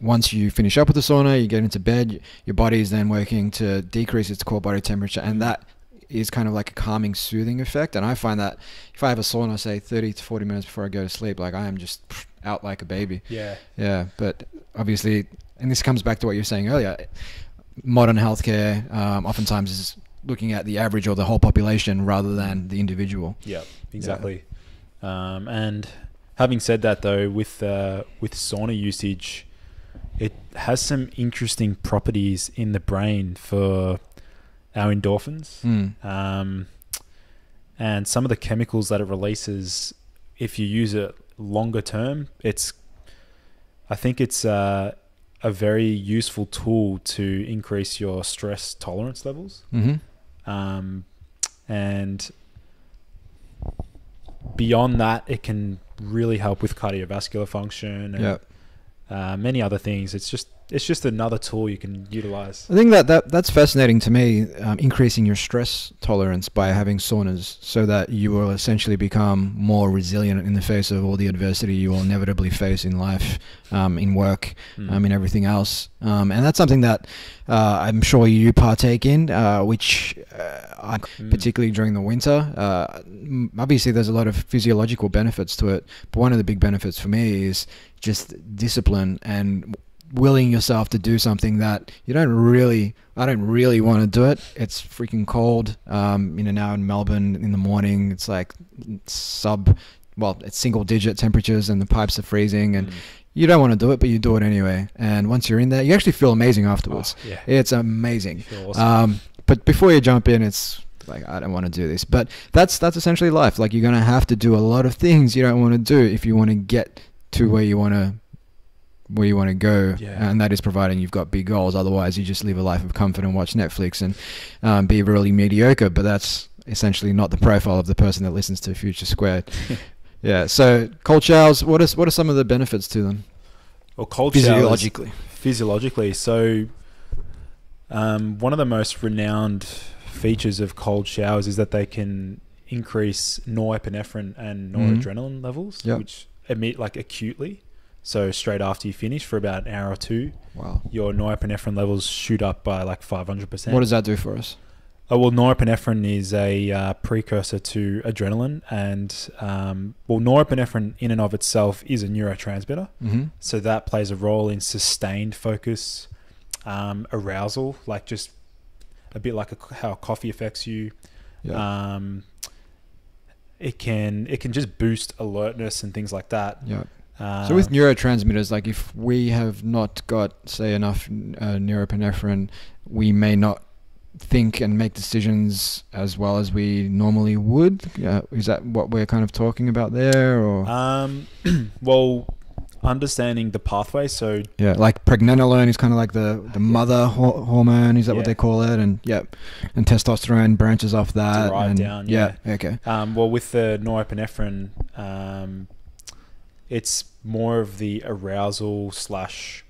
[SPEAKER 2] once you finish up with the sauna, you get into bed, your body is then working to decrease its core body temperature, and that is kind of like a calming, soothing effect. And I find that if I have a sauna, say 30 to 40 minutes before I go to sleep, like I am just out like a baby.
[SPEAKER 1] yeah.
[SPEAKER 2] Yeah, but obviously, and this comes back to what you were saying earlier. Modern healthcare um, oftentimes is looking at the average or the whole population rather than the individual.
[SPEAKER 1] Yeah, exactly. Um, and having said that, though, with uh, with sauna usage, it has some interesting properties in the brain for our endorphins,
[SPEAKER 2] Mm.
[SPEAKER 1] um, and some of the chemicals that it releases. If you use it longer term, it's I think it's uh, a very useful tool to increase your stress tolerance levels
[SPEAKER 2] Mm-hmm.
[SPEAKER 1] um, and beyond that, it can really help with cardiovascular function and
[SPEAKER 2] Yeah,
[SPEAKER 1] uh, many other things. It's just it's just another tool you can utilize.
[SPEAKER 2] I think that, that that's fascinating to me. Um, increasing your stress tolerance by having saunas, so that you will essentially become more resilient in the face of all the adversity you will inevitably face in life, um, in work,
[SPEAKER 1] Mm.
[SPEAKER 2] um, in everything else. Um, and that's something that uh, I'm sure you partake in, uh, which uh, I,
[SPEAKER 1] Mm.
[SPEAKER 2] particularly during the winter. Uh, obviously, there's a lot of physiological benefits to it, but one of the big benefits for me is just discipline and willing yourself to do something that you don't really I don't really want to do it. It's freaking cold. Um, you know, now in Melbourne in the morning, it's like sub, well, it's single digit temperatures and the pipes are freezing and
[SPEAKER 1] Mm.
[SPEAKER 2] you don't want to do it, but you do it anyway. And once you're in there, you actually feel amazing afterwards.
[SPEAKER 1] Oh, yeah,
[SPEAKER 2] It's amazing.
[SPEAKER 1] awesome.
[SPEAKER 2] Um, but before you jump in, it's like I don't want to do this. But that's that's essentially life. Like you're gonna have to do a lot of things you don't want to do if you want to get to where you want to where you want to go,
[SPEAKER 1] Yeah.
[SPEAKER 2] and that is providing you've got big goals. Otherwise, you just live a life of comfort and watch Netflix and um, be really mediocre. But that's essentially not the profile of the person that listens to Future Squared. yeah. So cold showers. What is what are some of the benefits to them
[SPEAKER 1] well, cold showers
[SPEAKER 2] physiologically?
[SPEAKER 1] physiologically. So, um, one of the most renowned features of cold showers is that they can increase norepinephrine and
[SPEAKER 2] Mhm.
[SPEAKER 1] noradrenaline levels,
[SPEAKER 2] Yep.
[SPEAKER 1] which emit like acutely. So straight after you finish for about an hour or two,
[SPEAKER 2] Wow.
[SPEAKER 1] your norepinephrine levels shoot up by like 500%.
[SPEAKER 2] What does that do for us?
[SPEAKER 1] Oh, well, norepinephrine is a uh, precursor to adrenaline, and um, well, norepinephrine in and of itself is a neurotransmitter,
[SPEAKER 2] Mm-hmm.
[SPEAKER 1] so that plays a role in sustained focus, um, arousal, like just a bit like a, how coffee affects you.
[SPEAKER 2] Yeah.
[SPEAKER 1] Um, it can it can just boost alertness and things like that.
[SPEAKER 2] yeah.
[SPEAKER 1] Uh,
[SPEAKER 2] So with neurotransmitters, like if we have not got, say, enough uh, neuropinephrine, we may not think and make decisions as well as we normally would. Uh, is that what we're kind of talking about there, or
[SPEAKER 1] um, well, understanding the pathway. So
[SPEAKER 2] yeah, like pregnenolone is kind of like the the mother ho- hormone. Is that what they call it? And yep, and testosterone branches off that.
[SPEAKER 1] Derived
[SPEAKER 2] and,
[SPEAKER 1] down,
[SPEAKER 2] yeah. Okay.
[SPEAKER 1] Um, well, with the norepinephrine, um, it's more of the arousal slash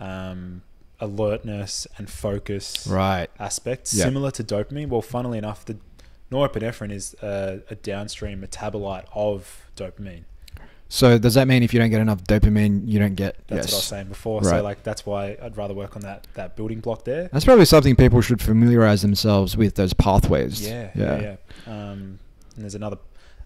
[SPEAKER 1] um, alertness and focus
[SPEAKER 2] Right.
[SPEAKER 1] aspect,
[SPEAKER 2] Yeah.
[SPEAKER 1] similar to dopamine. Well, funnily enough, the norepinephrine is a, a downstream metabolite of dopamine.
[SPEAKER 2] So does that mean if you don't get enough dopamine, you don't get?
[SPEAKER 1] That's what I was saying before.
[SPEAKER 2] Right.
[SPEAKER 1] So, like, that's why I'd rather work on that that building block there.
[SPEAKER 2] That's probably something people should familiarize themselves with those pathways.
[SPEAKER 1] Yeah, yeah, yeah. Um, and there's another.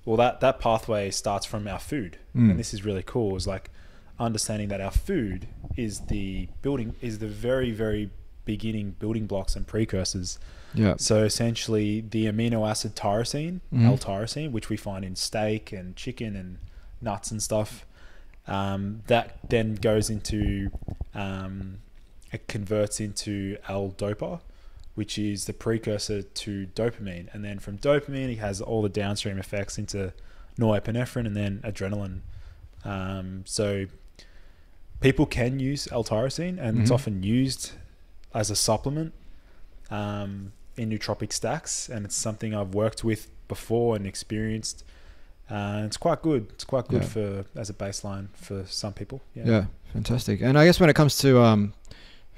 [SPEAKER 1] Well, that that pathway starts from our food,
[SPEAKER 2] Mm.
[SPEAKER 1] and this is really cool. Is like understanding that our food is the building is the very very beginning building blocks and precursors.
[SPEAKER 2] Yeah.
[SPEAKER 1] So essentially, the amino acid tyrosine,
[SPEAKER 2] Mhm.
[SPEAKER 1] L-tyrosine, which we find in steak and chicken and nuts and stuff, um, that then goes into um, it converts into L-dopa, which is the precursor to dopamine, and then from dopamine, it has all the downstream effects into norepinephrine and then adrenaline. Um, so people can use L-tyrosine, and it's
[SPEAKER 2] Mhm.
[SPEAKER 1] often used as a supplement um, in nootropic stacks, and it's something I've worked with before and experienced. Uh, it's quite good. It's quite good
[SPEAKER 2] Yeah.
[SPEAKER 1] for as a baseline for some people. Yeah.
[SPEAKER 2] Yeah, fantastic. And I guess when it comes to um,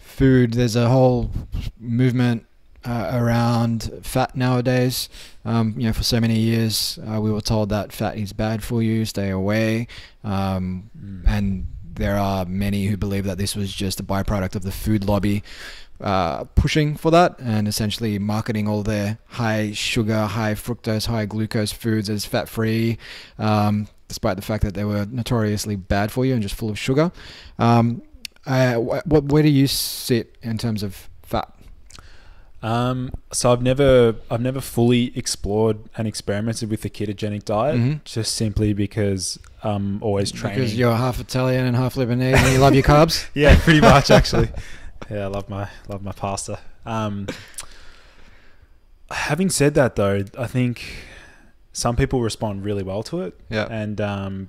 [SPEAKER 2] food, there's a whole movement uh, around fat nowadays. Um, you know, for so many years, uh, we were told that fat is bad for you, stay away. Um,
[SPEAKER 1] Mm.
[SPEAKER 2] and there are many who believe that this was just a byproduct of the food lobby uh, pushing for that and essentially marketing all their high sugar, high fructose, high glucose foods as fat free, um, despite the fact that they were notoriously bad for you and just full of sugar. Um, uh, wh- what, where do you sit in terms of fat?
[SPEAKER 1] Um, so I've never I've never fully explored and experimented with the ketogenic diet,
[SPEAKER 2] Mhm.
[SPEAKER 1] just simply because I'm always training.
[SPEAKER 2] Because you're half Italian and half Lebanese and you love your carbs?
[SPEAKER 1] yeah, pretty much actually. yeah, I love my love my pasta. Um, having said that, though, I think some people respond really well to it,
[SPEAKER 2] Yeah.
[SPEAKER 1] and um,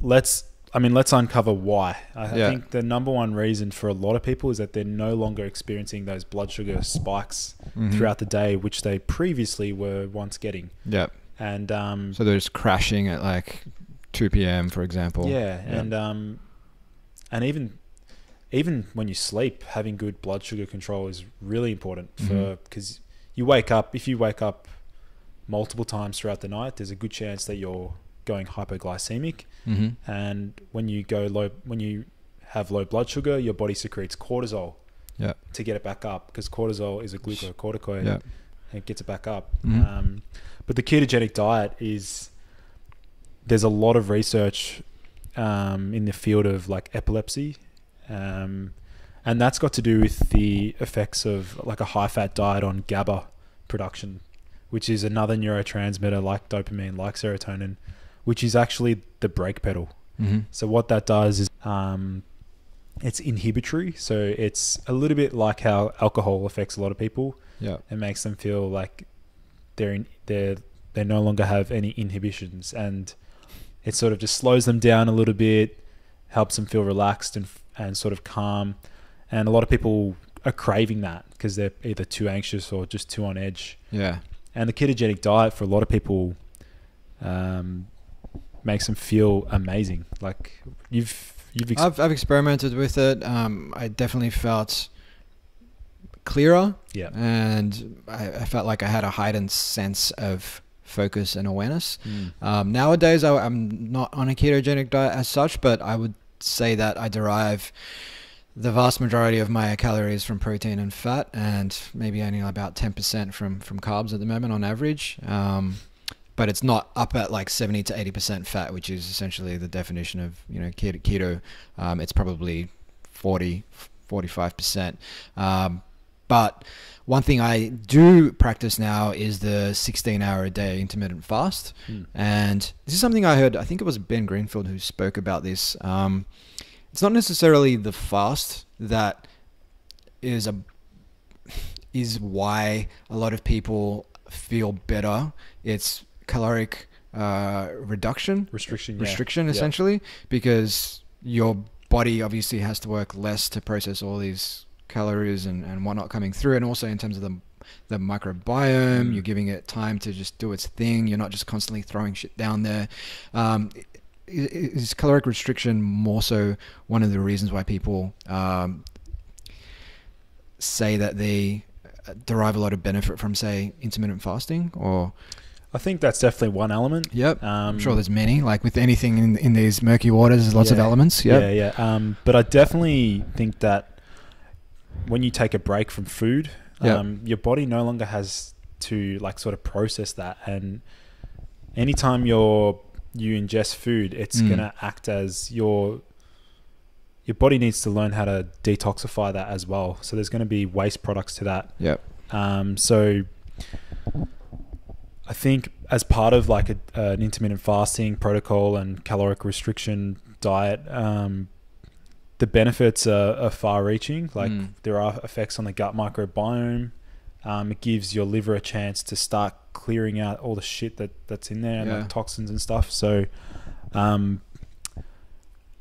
[SPEAKER 1] let's. I mean, let's uncover why. I
[SPEAKER 2] Yeah.
[SPEAKER 1] think the number one reason for a lot of people is that they're no longer experiencing those blood sugar spikes
[SPEAKER 2] Mhm.
[SPEAKER 1] throughout the day, which they previously were once getting.
[SPEAKER 2] Yeah.
[SPEAKER 1] And um,
[SPEAKER 2] So they're just crashing at like 2 p.m., for example.
[SPEAKER 1] yeah,
[SPEAKER 2] Yeah.
[SPEAKER 1] and um, and even even when you sleep, having good blood sugar control is really important for
[SPEAKER 2] Mhm.
[SPEAKER 1] because you wake up. If you wake up multiple times throughout the night, there's a good chance that you're going hypoglycemic.
[SPEAKER 2] Hmm
[SPEAKER 1] And when you go low, when you have low blood sugar, your body secretes cortisol
[SPEAKER 2] Yeah.
[SPEAKER 1] to get it back up because cortisol is a glucocorticoid.
[SPEAKER 2] Yeah.
[SPEAKER 1] and it gets it back up.
[SPEAKER 2] Mhm.
[SPEAKER 1] Um, but the ketogenic diet is there's a lot of research um, in the field of like epilepsy, um, and that's got to do with the effects of like a high fat diet on GABA production, which is another neurotransmitter like dopamine, like serotonin, which is actually the brake pedal.
[SPEAKER 2] hmm
[SPEAKER 1] So what that does is um, it's inhibitory. So it's a little bit like how alcohol affects a lot of people.
[SPEAKER 2] Yeah.
[SPEAKER 1] It makes them feel like they're in, they're they no longer have any inhibitions, and it sort of just slows them down a little bit, helps them feel relaxed and and sort of calm. And a lot of people are craving that because they're either too anxious or just too on edge.
[SPEAKER 2] Yeah.
[SPEAKER 1] And the ketogenic diet for a lot of people um, makes them feel amazing. Like you've you've ex-
[SPEAKER 2] I've, I've experimented with it. Um, I definitely felt clearer
[SPEAKER 1] yeah.
[SPEAKER 2] and I, I felt like I had a heightened sense of focus and awareness.
[SPEAKER 1] Mm.
[SPEAKER 2] Um, nowadays, I, I'm not on a ketogenic diet as such, but I would say that I derive the vast majority of my calories from protein and fat, and maybe only about 10% from, from carbs at the moment on average. Um, but it's not up at like 70 to 80% fat, which is essentially the definition of you know keto. keto. Um, it's probably 40, 45%. Um, but one thing I do practice now is the 16 hour a day intermittent fast.
[SPEAKER 1] Mm.
[SPEAKER 2] And this is something I heard, I think it was Ben Greenfield who spoke about this. Um, it's not necessarily the fast that is a is why a lot of people feel better. It's caloric uh, reduction,
[SPEAKER 1] Restriction.
[SPEAKER 2] restriction
[SPEAKER 1] Yeah.
[SPEAKER 2] essentially, because your body obviously has to work less to process all these calories and, and whatnot coming through, and also in terms of the the microbiome,
[SPEAKER 1] Mm.
[SPEAKER 2] you're giving it time to just do its thing. You're not just constantly throwing shit down there. Um, is caloric restriction more so one of the reasons why people um, say that they uh, derive a lot of benefit from, say, intermittent fasting? Or
[SPEAKER 1] I think that's definitely one element.
[SPEAKER 2] yep,
[SPEAKER 1] Um,
[SPEAKER 2] I'm sure there's many. Like with anything in, in these murky waters, there's lots of elements. Yep.
[SPEAKER 1] Yeah, yeah. Um, but I definitely think that when you take a break from food,
[SPEAKER 2] Yeah.
[SPEAKER 1] um, your body no longer has to like sort of process that. And anytime you're you ingest food, it's
[SPEAKER 2] Mm.
[SPEAKER 1] gonna act as your your body needs to learn how to detoxify that as well. So there's going to be waste products to that.
[SPEAKER 2] Yep.
[SPEAKER 1] Um, so I think as part of like a, an intermittent fasting protocol and caloric restriction diet, um, the benefits are, are far-reaching. Like
[SPEAKER 2] Mm.
[SPEAKER 1] there are effects on the gut microbiome. Um, it gives your liver a chance to start clearing out all the shit that, that's in there, and
[SPEAKER 2] Yeah.
[SPEAKER 1] like toxins and stuff. So, um,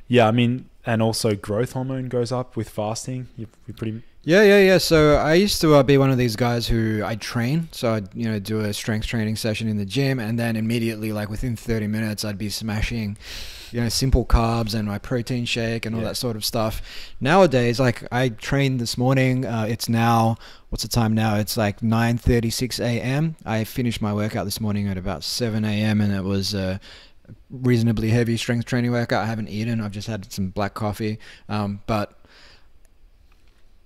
[SPEAKER 1] yeah, I mean, and also growth hormone goes up with fasting. You, you pretty
[SPEAKER 2] Yeah, yeah, yeah. So I used to uh, be one of these guys who I'd train. So I'd you know do a strength training session in the gym, and then immediately, like within thirty minutes, I'd be smashing, you know, simple carbs and my protein shake and all
[SPEAKER 1] Yeah.
[SPEAKER 2] that sort of stuff. Nowadays, like I trained this morning. Uh, it's now what's the time now? It's like nine thirty six a.m. I finished my workout this morning at about seven a.m. and it was. Uh, reasonably heavy strength training workout. I haven't eaten. I've just had some black coffee. Um, but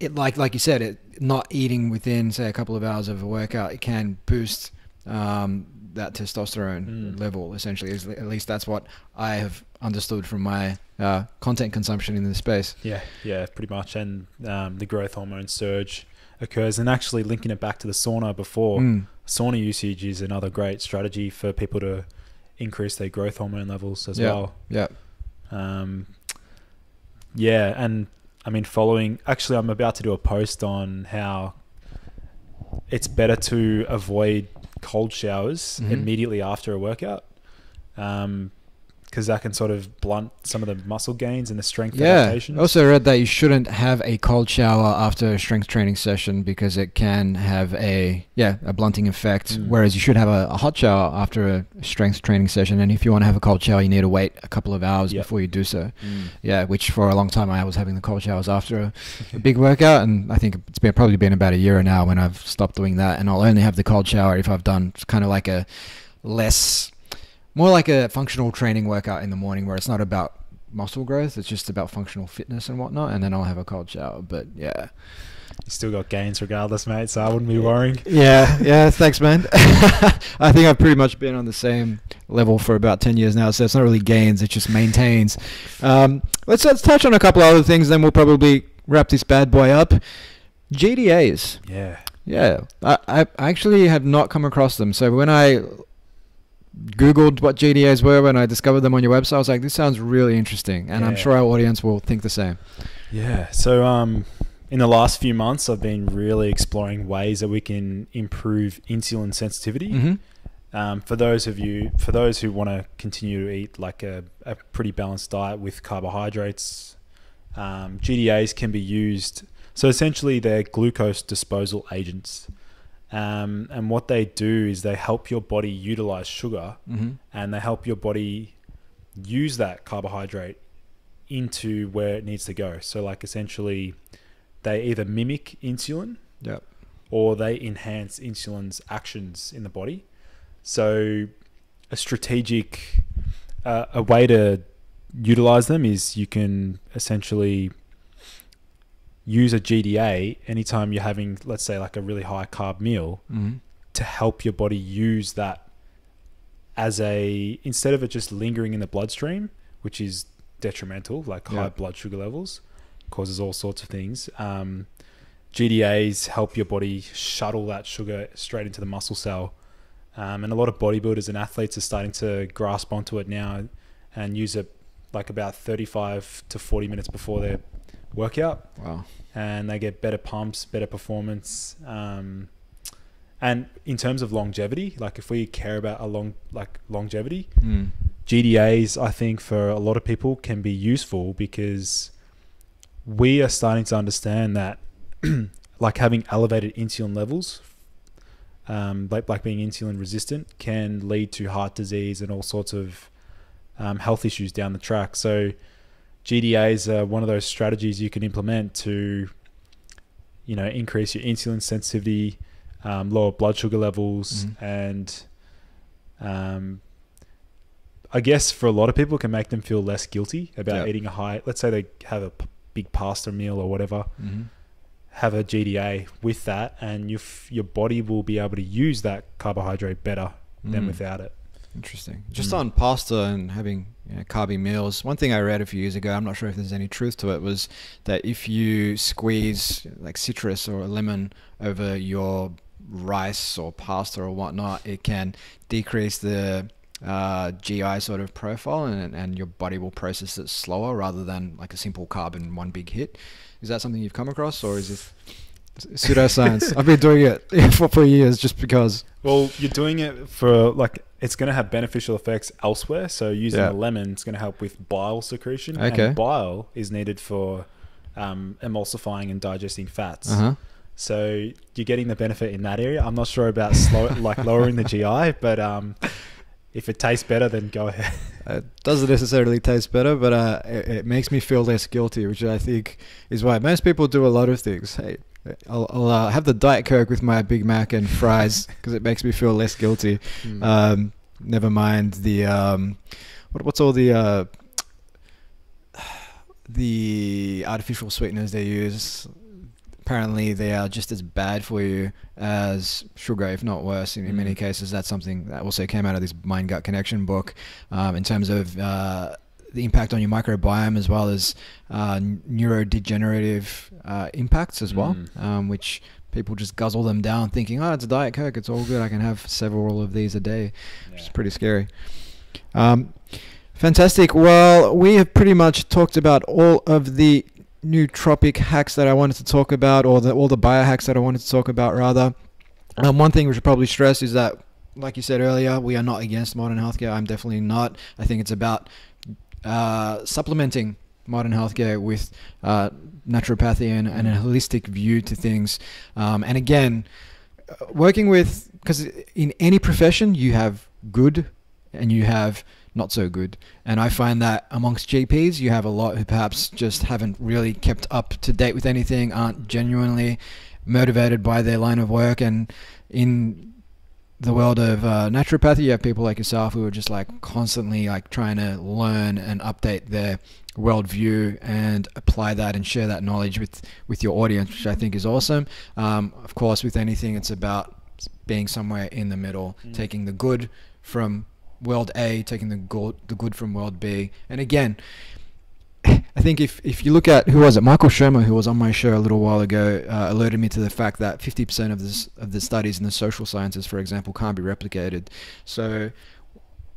[SPEAKER 2] it like like you said, it not eating within say a couple of hours of a workout, it can boost um, that testosterone
[SPEAKER 1] Mm.
[SPEAKER 2] level. Essentially, at least that's what I have understood from my uh, content consumption in this space.
[SPEAKER 1] Yeah, yeah, pretty much. And um, the growth hormone surge occurs. And actually, linking it back to the sauna before,
[SPEAKER 2] Mm.
[SPEAKER 1] sauna usage is another great strategy for people to increase their growth hormone levels as
[SPEAKER 2] Yeah.
[SPEAKER 1] well.
[SPEAKER 2] Yeah.
[SPEAKER 1] Um, yeah, and I mean, following. Actually, I'm about to do a post on how it's better to avoid cold showers
[SPEAKER 2] Mhm.
[SPEAKER 1] immediately after a workout. Um, because that can sort of blunt some of the muscle gains and the strength
[SPEAKER 2] Yeah.
[SPEAKER 1] adaptations.
[SPEAKER 2] I also read that you shouldn't have a cold shower after a strength training session because it can have a yeah a blunting effect.
[SPEAKER 1] Mm.
[SPEAKER 2] Whereas you should have a, a hot shower after a strength training session. And if you want to have a cold shower, you need to wait a couple of hours
[SPEAKER 1] Yep.
[SPEAKER 2] before you do so.
[SPEAKER 1] Mm.
[SPEAKER 2] Yeah, which for a long time I was having the cold showers after a, a big workout, and I think it's been probably been about a year now when I've stopped doing that, and I'll only have the cold shower if I've done kind of like a less, more like a functional training workout in the morning where it's not about muscle growth, it's just about functional fitness and whatnot, and then I'll have a cold shower. But yeah,
[SPEAKER 1] You still got gains regardless, mate. So I wouldn't be worrying.
[SPEAKER 2] yeah, yeah. Thanks, man. I think I've pretty much been on the same level for about ten years now, so it's not really gains; it just maintains. Um, let's let's touch on a couple other things, then we'll probably wrap this bad boy up. GDAs,
[SPEAKER 1] Yeah.
[SPEAKER 2] yeah, I I I actually have not come across them. So when I googled what GDAs were, when I discovered them on your website, I was like, this sounds really interesting, and I'm sure our audience will think the same.
[SPEAKER 1] Yeah. So um, in the last few months, I've been really exploring ways that we can improve insulin sensitivity.
[SPEAKER 2] hmm
[SPEAKER 1] Um, for those of you, for those who want to continue to eat like a, a pretty balanced diet with carbohydrates, um, GDAs can be used. So essentially, they're glucose disposal agents. Um, and what they do is they help your body utilize sugar
[SPEAKER 2] hmm
[SPEAKER 1] and they help your body use that carbohydrate into where it needs to go. So, like, essentially, they either mimic insulin
[SPEAKER 2] Yep.
[SPEAKER 1] or they enhance insulin's actions in the body. So, a strategic, uh, a way to utilize them is you can essentially use a GDA anytime you're having, let's say, like a really high carb meal
[SPEAKER 2] hmm
[SPEAKER 1] to help your body use that as a instead of it just lingering in the bloodstream, which is detrimental, like
[SPEAKER 2] Yeah.
[SPEAKER 1] high blood sugar levels, causes all sorts of things. Um, GDAs help your body shuttle that sugar straight into the muscle cell. Um, and a lot of bodybuilders and athletes are starting to grasp onto it now and use it like about 35 to 40 minutes before their workout.
[SPEAKER 2] Wow.
[SPEAKER 1] And they get better pumps, better performance. Um, and in terms of longevity, like if we care about a long, like longevity,
[SPEAKER 2] Mm.
[SPEAKER 1] GDAs, I think for a lot of people can be useful because we are starting to understand that like having elevated insulin levels, um, like, like being insulin resistant, can lead to heart disease and all sorts of um, health issues down the track. So GDAs are one of those strategies you can implement to, you know, increase your insulin sensitivity, um, lower blood sugar levels,
[SPEAKER 2] Mhm.
[SPEAKER 1] and um, I guess for a lot of people, it can make them feel less guilty about
[SPEAKER 2] Yeah.
[SPEAKER 1] eating a high. Let's say they have a p- big pasta meal or whatever,
[SPEAKER 2] hmm
[SPEAKER 1] have a GDA with that, and your f- your body will be able to use that carbohydrate better than
[SPEAKER 2] Mm.
[SPEAKER 1] without it.
[SPEAKER 2] Interesting. Just
[SPEAKER 1] Mm.
[SPEAKER 2] on pasta and having know, carby meals, one thing I read a few years ago, I'm not sure if there's any truth to it, was that if you squeeze like citrus or a lemon over your rice or pasta or whatnot, it can decrease the uh, GI sort of profile and, and your body will process it slower rather than like a simple carb in one big hit. Is that something you've come across or is it pseudoscience? I've been doing it for, for years just because.
[SPEAKER 1] Well, you're doing it for like it's going to have beneficial effects elsewhere. So using
[SPEAKER 2] Yeah.
[SPEAKER 1] a lemon is going to help with bile secretion,
[SPEAKER 2] Okay.
[SPEAKER 1] and bile is needed for um, emulsifying and digesting fats.
[SPEAKER 2] Uh-huh.
[SPEAKER 1] So you're getting the benefit in that area. I'm not sure about slow, like lowering the GI, but um, if it tastes better, then go ahead.
[SPEAKER 2] It doesn't necessarily taste better, but uh, it, it makes me feel less guilty, which I think is why most people do a lot of things. Hey, I'll, I'll uh, have the Diet Coke with my Big Mac and fries because it makes me feel less guilty.
[SPEAKER 1] Mm.
[SPEAKER 2] Um, never mind the um, what, what's all the uh, the artificial sweeteners they use. Apparently, they are just as bad for you as sugar, if not worse. In, in many
[SPEAKER 1] Mm.
[SPEAKER 2] cases, that's something that also came out of this Mind Gut Connection book um, in terms of uh, the impact on your microbiome as well as uh, neurodegenerative uh, impacts as well,
[SPEAKER 1] Mm.
[SPEAKER 2] um, which people just guzzle them down thinking, oh, it's a Diet Coke, it's all good, I can have several of these a day, which is pretty scary. Um, fantastic. Well, we have pretty much talked about all of the nootropic hacks that I wanted to talk about, or the, all the biohacks that I wanted to talk about, rather. Um, one thing we should probably stress is that, like you said earlier, we are not against modern healthcare. I'm definitely not. I think it's about uh, supplementing modern healthcare with uh, naturopathy and, and a holistic view to things. Um, and again, uh, working with, because in any profession, you have good and you have not so good. And I find that amongst GPs, you have a lot who perhaps just haven't really kept up to date with anything, aren't genuinely motivated by their line of work. And in the world of uh, naturopathy, you have people like yourself who are just like constantly like trying to learn and update their worldview and apply that and share that knowledge with with your audience, which I think is awesome. Um, of course, with anything, it's about being somewhere in the middle,
[SPEAKER 1] Mm.
[SPEAKER 2] taking the good from world A, taking the good the good from world B, and again. I think if, if you look at who was it, Michael Shermer, who was on my show a little while ago, uh, alerted me to the fact that 50% of this of the studies in the social sciences, for example, can't be replicated. So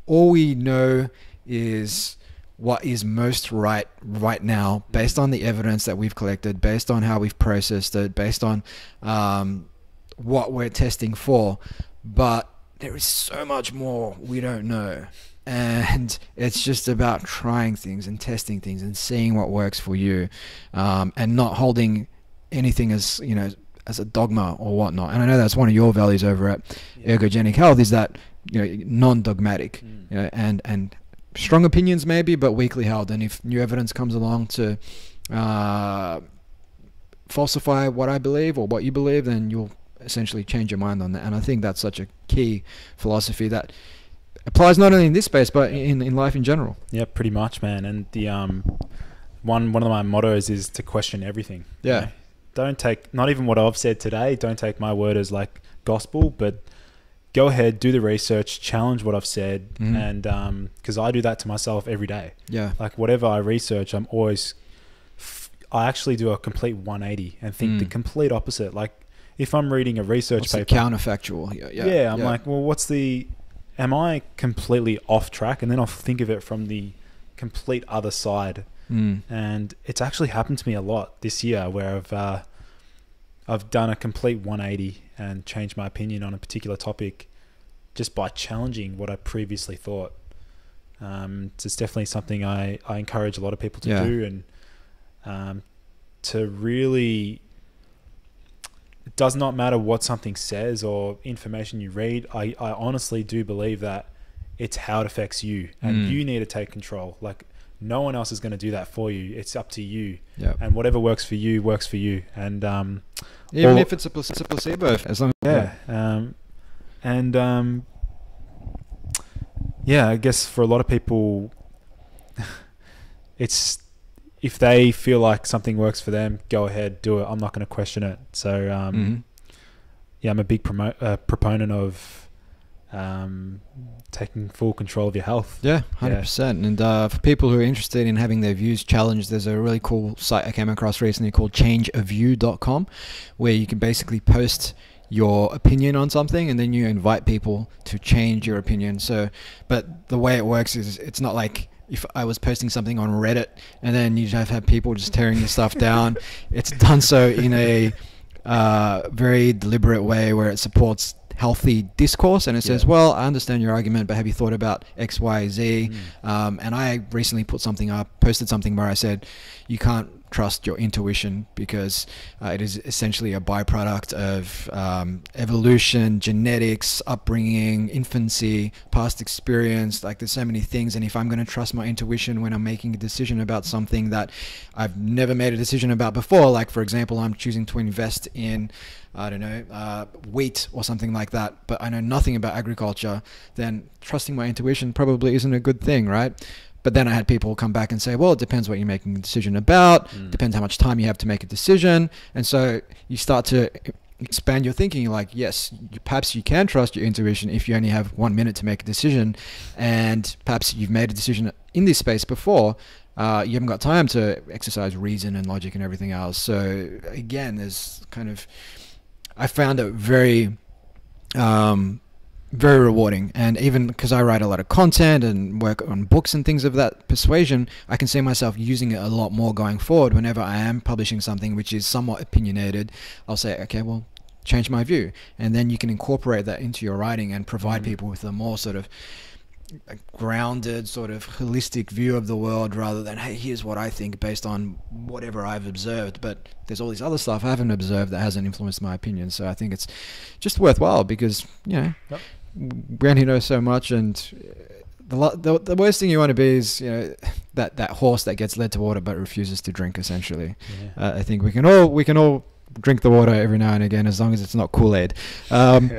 [SPEAKER 2] all we know is what is most right right now, based on the evidence that we've collected, based on how we've processed it, based on um, what we're testing for. But there is so much more we don't know. And it's just about trying things and testing things and seeing what works for you, um, and not holding anything as you know as a dogma or whatnot. And I know that's one of your values over at
[SPEAKER 1] Yeah.
[SPEAKER 2] Ergogenic Health is that you know non-dogmatic
[SPEAKER 1] Mm.
[SPEAKER 2] you know, and and strong opinions maybe, but weakly held. And if new evidence comes along to uh, falsify what I believe or what you believe, then you'll essentially change your mind on that. And I think that's such a key philosophy that applies not only in this space but in, in life in general.
[SPEAKER 1] Yeah, pretty much, man. And the um, one one of my mottos is to question everything. you
[SPEAKER 2] Yeah.
[SPEAKER 1] know? Don't take not even what I've said today. Don't take my word as like gospel, but go ahead, do the research, challenge what I've said,
[SPEAKER 2] Mhm.
[SPEAKER 1] and because I do that to myself every day.
[SPEAKER 2] Yeah.
[SPEAKER 1] Like whatever I research, I'm always I actually do a complete 180 and think the
[SPEAKER 2] Mm.
[SPEAKER 1] complete opposite. Like if I'm reading a research
[SPEAKER 2] What's
[SPEAKER 1] paper,
[SPEAKER 2] counterfactual here?
[SPEAKER 1] yeah,
[SPEAKER 2] Yeah,
[SPEAKER 1] I'm like, well, what's the? Am I completely off track? And then I'll think of it from the complete other side.
[SPEAKER 2] Mm.
[SPEAKER 1] And it's actually happened to me a lot this year, where I've uh, I've done a complete 180 and changed my opinion on a particular topic just by challenging what I previously thought. Um, it's definitely something I, I encourage a lot of people to
[SPEAKER 2] Yeah.
[SPEAKER 1] do, and um, to really. Does not matter what something says or information you read. I, I honestly do believe that it's how it affects you, and
[SPEAKER 2] Mm.
[SPEAKER 1] you need to take control. Like no one else is going to do that for you. It's up to you,
[SPEAKER 2] Yeah.
[SPEAKER 1] and whatever works for you works for you. And um,
[SPEAKER 2] Even
[SPEAKER 1] Or-
[SPEAKER 2] if it's a, it's a placebo, as long
[SPEAKER 1] yeah, um, and um, yeah, I guess for a lot of people, it's if they feel like something works for them, go ahead, do it. I'm not going to question it. So um,
[SPEAKER 2] Mhm.
[SPEAKER 1] yeah, I'm a big promo- uh, proponent of um, taking full control of your health.
[SPEAKER 2] Yeah, hundred percent. And uh, for people who are interested in having their views challenged, there's a really cool site I came across recently called ChangeAView.com, where you can basically post your opinion on something, and then you invite people to change your opinion. So, but the way it works is it's not like if I was posting something on Reddit and then you have have people just tearing your stuff down. It's done so in a uh, very deliberate way where it supports healthy discourse and it says,
[SPEAKER 1] Yeah.
[SPEAKER 2] well, I understand your argument, but have you thought about X, Y, Z?
[SPEAKER 1] Mm.
[SPEAKER 2] Um, and I recently put something up, posted something where I said, you can't trust your intuition because uh, it is essentially a byproduct of um, evolution, genetics, upbringing, infancy, past experience. Like there's so many things. And if I'm going to trust my intuition when I'm making a decision about something that I've never made a decision about before, like for example, I'm choosing to invest in I don't know, uh, wheat or something like that, but I know nothing about agriculture, then trusting my intuition probably isn't a good thing, right? But then I had people come back and say, well, it depends what you're making a decision about,
[SPEAKER 1] Mm.
[SPEAKER 2] depends how much time you have to make a decision. And so you start to expand your thinking like, yes, you, perhaps you can trust your intuition if you only have one minute to make a decision. And perhaps you've made a decision in this space before. Uh, you haven't got time to exercise reason and logic and everything else. So again, there's kind of I found it very, um, very rewarding. And even because I write a lot of content and work on books and things of that persuasion, I can see myself using it a lot more going forward. Whenever I am publishing something which is somewhat opinionated, I'll say, okay, well, change my view, and then you can incorporate that into your writing and provide
[SPEAKER 1] Mhm.
[SPEAKER 2] people with a more sort of grounded sort of holistic view of the world rather than hey here's what i think based on whatever i've observed but there's all this other stuff i haven't observed that hasn't influenced my opinion so i think it's just worthwhile because you know
[SPEAKER 1] Yep.
[SPEAKER 2] Brandy knows so much and uh, the, the the worst thing you want to be is you know that that horse that gets led to water but refuses to drink essentially
[SPEAKER 1] Yeah.
[SPEAKER 2] uh, i think we can all we can all drink the water every now and again as long as it's not kool-aid um,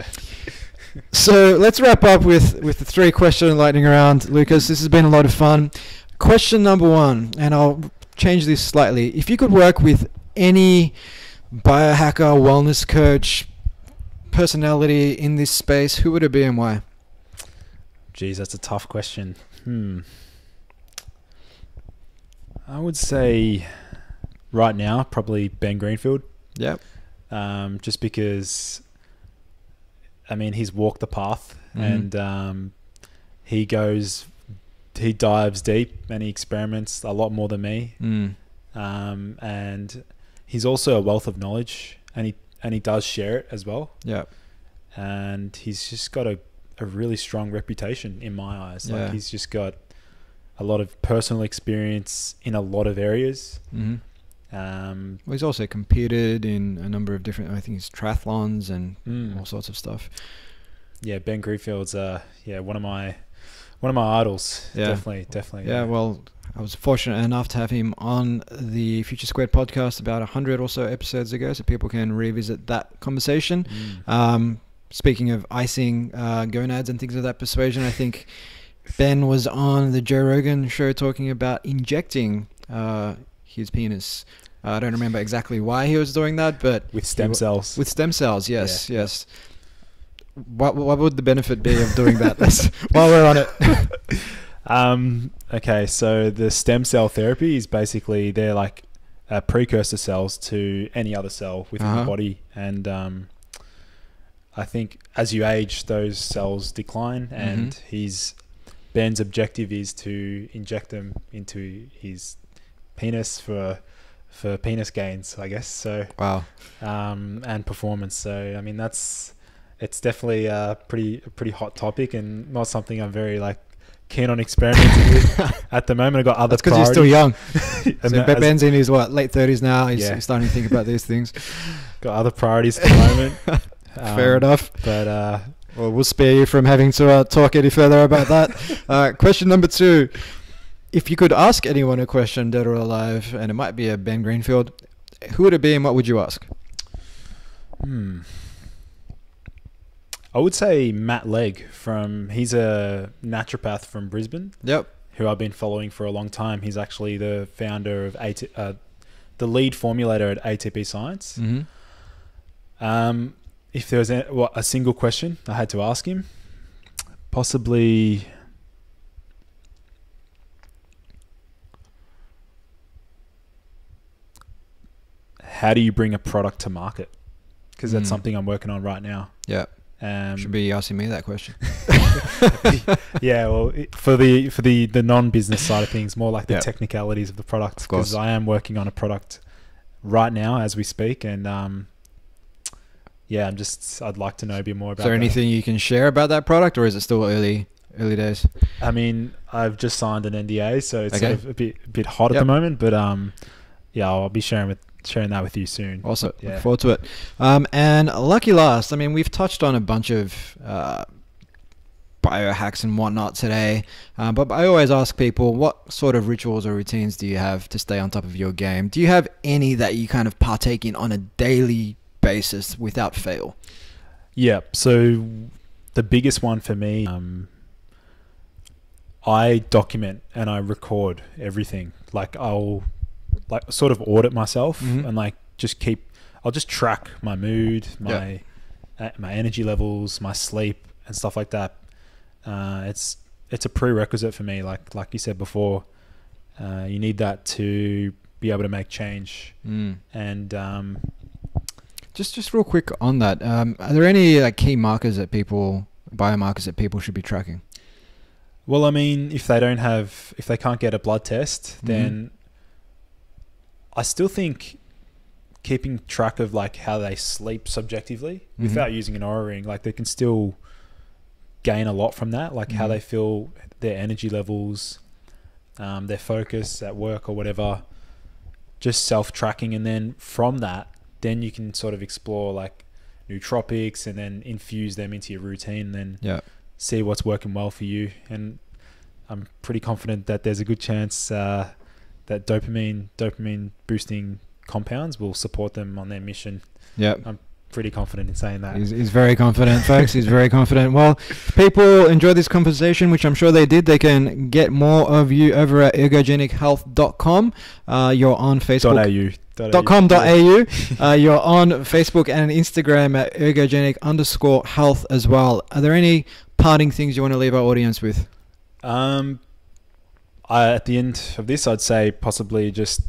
[SPEAKER 2] so let's wrap up with with the three question lightning round, Lucas. This has been a lot of fun. Question number one, and I'll change this slightly. If you could work with any biohacker, wellness coach, personality in this space, who would it be and why?
[SPEAKER 1] Geez, that's a tough question. Hmm. I would say right now, probably Ben Greenfield.
[SPEAKER 2] Yep.
[SPEAKER 1] Um, just because, I mean, he's walked the path
[SPEAKER 2] Mhm.
[SPEAKER 1] and um, he goes, he dives deep and he experiments a lot more than me.
[SPEAKER 2] Mm.
[SPEAKER 1] Um, and he's also a wealth of knowledge and he, and he does share it as well.
[SPEAKER 2] Yep.
[SPEAKER 1] and he's just got a, a really strong reputation in my eyes.
[SPEAKER 2] Yeah.
[SPEAKER 1] Like he's just got a lot of personal experience in a lot of areas.
[SPEAKER 2] hmm
[SPEAKER 1] Um,
[SPEAKER 2] Well, he's also competed in a number of different. I think it's triathlons and
[SPEAKER 1] mm,
[SPEAKER 2] all sorts of stuff.
[SPEAKER 1] yeah, Ben Greenfield's uh, yeah one of my one of my idols.
[SPEAKER 2] Yeah.
[SPEAKER 1] Definitely, definitely.
[SPEAKER 2] Yeah, well, I was fortunate enough to have him on the Future Squared podcast about a hundred or so episodes ago, so people can revisit that conversation.
[SPEAKER 1] Mm.
[SPEAKER 2] Um, speaking of icing uh, gonads and things of that persuasion, I think Ben was on the Joe Rogan show talking about injecting uh, his penis. Uh, I don't remember exactly why he was doing that, but
[SPEAKER 1] with stem cells.
[SPEAKER 2] with stem cells, yes,
[SPEAKER 1] Yeah.
[SPEAKER 2] yes. What what would the benefit be of doing that? While we're on it.
[SPEAKER 1] Um, okay, so the stem cell therapy is basically they're like uh, precursor cells to any other cell within
[SPEAKER 2] Uh-huh.
[SPEAKER 1] the body, and um, I think as you age, those cells decline, and
[SPEAKER 2] Mhm.
[SPEAKER 1] his Ben's objective is to inject them into his penis for for penis gains, I guess. So
[SPEAKER 2] Wow.
[SPEAKER 1] um, and performance. So I mean, that's it's definitely a pretty a pretty hot topic and not something I'm very like keen on experimenting with at the moment. I've got other
[SPEAKER 2] That's because you're still young.
[SPEAKER 1] and
[SPEAKER 2] So
[SPEAKER 1] that-
[SPEAKER 2] Ben's in his what late thirties now. He's,
[SPEAKER 1] Yeah.
[SPEAKER 2] he's starting to think about these things.
[SPEAKER 1] got other priorities at the moment.
[SPEAKER 2] Fair
[SPEAKER 1] Um,
[SPEAKER 2] enough.
[SPEAKER 1] But uh,
[SPEAKER 2] Well, we'll spare you from having to uh, talk any further about that. uh, question number two: If you could ask anyone a question, dead or alive, and it might be a Ben Greenfield, who would it be, and what would you ask?
[SPEAKER 1] hmm. I would say Matt Legge from he's a naturopath from Brisbane.
[SPEAKER 2] Yep.
[SPEAKER 1] who I've been following for a long time. He's actually the founder of AT, uh, the lead formulator at ATP Science.
[SPEAKER 2] Mm-hmm.
[SPEAKER 1] Um, if there was a, what, a single question I had to ask him, possibly. How do you bring a product to market? Because that's
[SPEAKER 2] Mm.
[SPEAKER 1] something I'm working on right now.
[SPEAKER 2] Yeah.
[SPEAKER 1] Um,
[SPEAKER 2] Should be asking me that question.
[SPEAKER 1] yeah, well, for the for the the non-business side of things, more like the
[SPEAKER 2] Yeah.
[SPEAKER 1] technicalities of the product. Because I am working on a product right now as we speak, and um, yeah, I'm just I'd like to know a bit more about.
[SPEAKER 2] Is there
[SPEAKER 1] that.
[SPEAKER 2] anything you can share about that product, or is it still early early days?
[SPEAKER 1] I mean, I've just signed an NDA, so it's
[SPEAKER 2] Okay.
[SPEAKER 1] sort of a bit a bit hot at the moment. But um, yeah, I'll be sharing with sharing that with you soon.
[SPEAKER 2] Awesome.
[SPEAKER 1] Yeah.
[SPEAKER 2] Look forward to it. Um, and lucky last, I mean, we've touched on a bunch of uh, biohacks and whatnot today, uh, but I always ask people, what sort of rituals or routines do you have to stay on top of your game? Do you have any that you kind of partake in on a daily basis without fail?
[SPEAKER 1] Yeah. So the biggest one for me, um, I document and I record everything. Like I'll like sort of audit myself
[SPEAKER 2] Mhm.
[SPEAKER 1] and like just keep. I'll just track my mood, my uh, my energy levels, my sleep, and stuff like that. Uh, it's it's a prerequisite for me. Like like you said before, uh, you need that to be able to make change.
[SPEAKER 2] Mm.
[SPEAKER 1] And um,
[SPEAKER 2] Just, just real quick on that. Um, are there any like key markers that people, biomarkers that people should be tracking?
[SPEAKER 1] Well, I mean, if they don't have, if they can't get a blood test,
[SPEAKER 2] Mhm.
[SPEAKER 1] then I still think keeping track of like how they sleep subjectively
[SPEAKER 2] Mhm.
[SPEAKER 1] without using an Oura ring, like they can still gain a lot from that, like how
[SPEAKER 2] Mhm.
[SPEAKER 1] they feel, their energy levels, um, their focus at work or whatever. Just self tracking, and then from that, then you can sort of explore like nootropics, and then infuse them into your routine. Then
[SPEAKER 2] Yeah.
[SPEAKER 1] see what's working well for you. And I'm pretty confident that there's a good chance uh, that dopamine dopamine boosting compounds will support them on their mission.
[SPEAKER 2] Yeah.
[SPEAKER 1] I'm pretty confident in saying that.
[SPEAKER 2] He's, he's very confident, folks. He's very confident. Well, people enjoy this conversation, which I'm sure they did, they can get more of you over at ergogenichealth.com. Uh, you're on
[SPEAKER 1] Dot
[SPEAKER 2] Facebook.
[SPEAKER 1] .au.
[SPEAKER 2] Dot com dot au. Uh, you're on Facebook and Instagram at ergogenic underscore health as well. Are there any parting things you want to leave our audience with?
[SPEAKER 1] Um, I, at the end of this, I'd say possibly just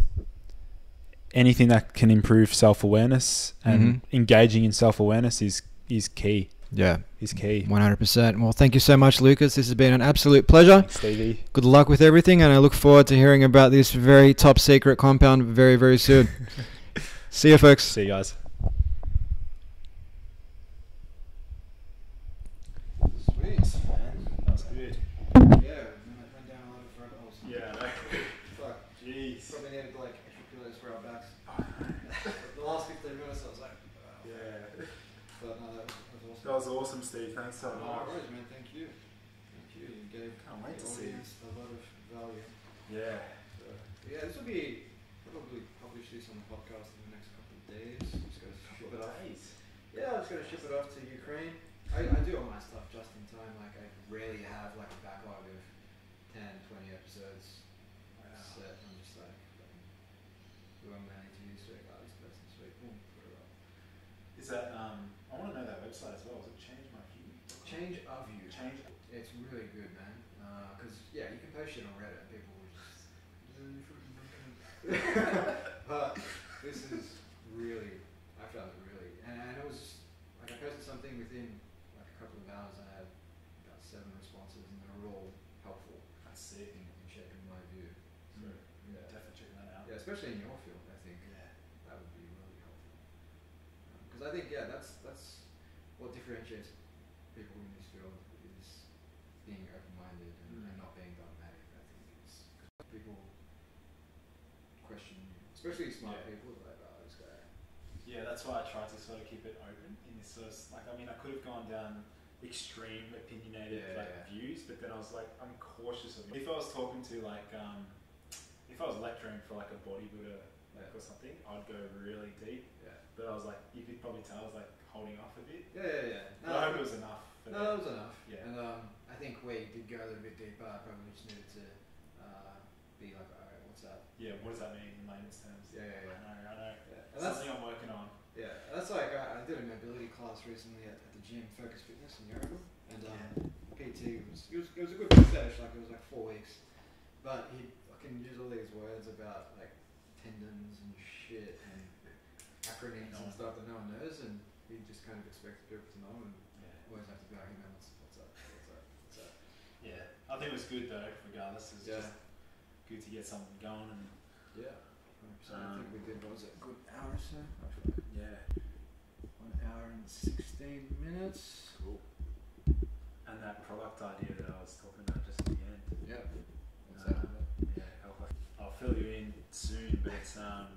[SPEAKER 1] anything that can improve self awareness and mm-hmm. engaging in self awareness is is key.
[SPEAKER 2] Yeah,
[SPEAKER 1] Is key.
[SPEAKER 2] 100%. Well, thank you so much, Lucas. This has been an absolute pleasure.
[SPEAKER 1] Thanks, Stevie.
[SPEAKER 2] Good luck with everything, and I look forward to hearing about this very top secret compound very, very soon. See you, folks.
[SPEAKER 1] See you guys.
[SPEAKER 2] Sweet.
[SPEAKER 1] That was good.
[SPEAKER 2] Yeah, went down a lot of rabbit holes.
[SPEAKER 1] Yeah.
[SPEAKER 2] Fuck.
[SPEAKER 1] Jeez.
[SPEAKER 2] Probably needed like extra pillows for our backs. the last 15 minutes, I was like,
[SPEAKER 1] Yeah.
[SPEAKER 2] but no, that was, that was
[SPEAKER 1] That was Thanks so
[SPEAKER 2] No
[SPEAKER 1] much.
[SPEAKER 2] worries, man. Thank you. Thank you. You gave
[SPEAKER 1] Can't wait to see
[SPEAKER 2] audience a lot of value.
[SPEAKER 1] Yeah.
[SPEAKER 2] Yeah, this will be probably publish this on the podcast in the next couple of days. Just gotta ship it off. Yeah, I'm just gonna ship it off to Ukraine. I, I do all my stuff just in time. Like I rarely have like a backlog of 10, 20 episodes set. I'm just like, um, who am I to use? Like, oh, this person's sweet. Boom, put it up.
[SPEAKER 1] Is that um? I want to know that website as change
[SPEAKER 2] of you.
[SPEAKER 1] Change.
[SPEAKER 2] It's really good, man. Because uh, yeah, you can post shit on Reddit and people will just. but this
[SPEAKER 1] is really. I felt
[SPEAKER 2] really, and, it was like I posted
[SPEAKER 1] something
[SPEAKER 2] within like a couple of hours. I had about seven responses, and they were all helpful. That's sick. And shaping my view. So, yeah. Definitely checking that out.
[SPEAKER 1] Yeah,
[SPEAKER 2] especially in
[SPEAKER 1] your that's why I tried to sort of keep it open in this sort of like. I mean, I could have gone down extreme opinionated
[SPEAKER 2] Yeah,
[SPEAKER 1] like
[SPEAKER 2] yeah.
[SPEAKER 1] views, but then I was like, I'm cautious of. It. if I was talking to like, um, if I was lecturing for like a bodybuilder like, or something, I'd go really deep.
[SPEAKER 2] Yeah.
[SPEAKER 1] But I was like, you could probably tell I was like holding off a bit.
[SPEAKER 2] Yeah, yeah, yeah.
[SPEAKER 1] But I hope it was enough. For
[SPEAKER 2] No, that was enough.
[SPEAKER 1] Yeah.
[SPEAKER 2] And um, I think we did go a little bit deeper. I probably just needed to uh, be like, alright, what's up?
[SPEAKER 1] Yeah. What does that mean in layman's terms?
[SPEAKER 2] Yeah, yeah, yeah.
[SPEAKER 1] I know. I know.
[SPEAKER 2] Yeah. And that's
[SPEAKER 1] Something I'm working on.
[SPEAKER 2] Yeah. That's like uh, I did a mobility class recently at, at the gym, Focus Fitness in Yarraville, and um, PT was it, was it was a good session. Like it was like four weeks, but he fucking used all these words about like tendons and shit and acronyms and stuff that no one knows, and he just kind of expected people to know and
[SPEAKER 1] Yeah.
[SPEAKER 2] always have to be like, hey man, what's, what's up? What's up? What's up?
[SPEAKER 1] Yeah. I think it was good though. Regardless, it's
[SPEAKER 2] Yeah.
[SPEAKER 1] just good to get something going and.
[SPEAKER 2] Yeah. So I
[SPEAKER 1] Um,
[SPEAKER 2] think we did, what was it, a good hour or so?
[SPEAKER 1] Yeah.
[SPEAKER 2] Hour and 16 minutes.
[SPEAKER 1] Cool. And that product idea that I was talking about just at the end.
[SPEAKER 2] Yeah. What's
[SPEAKER 1] Uh. Yeah, I'll, I'll fill you in soon, but it's um. You remember Canal?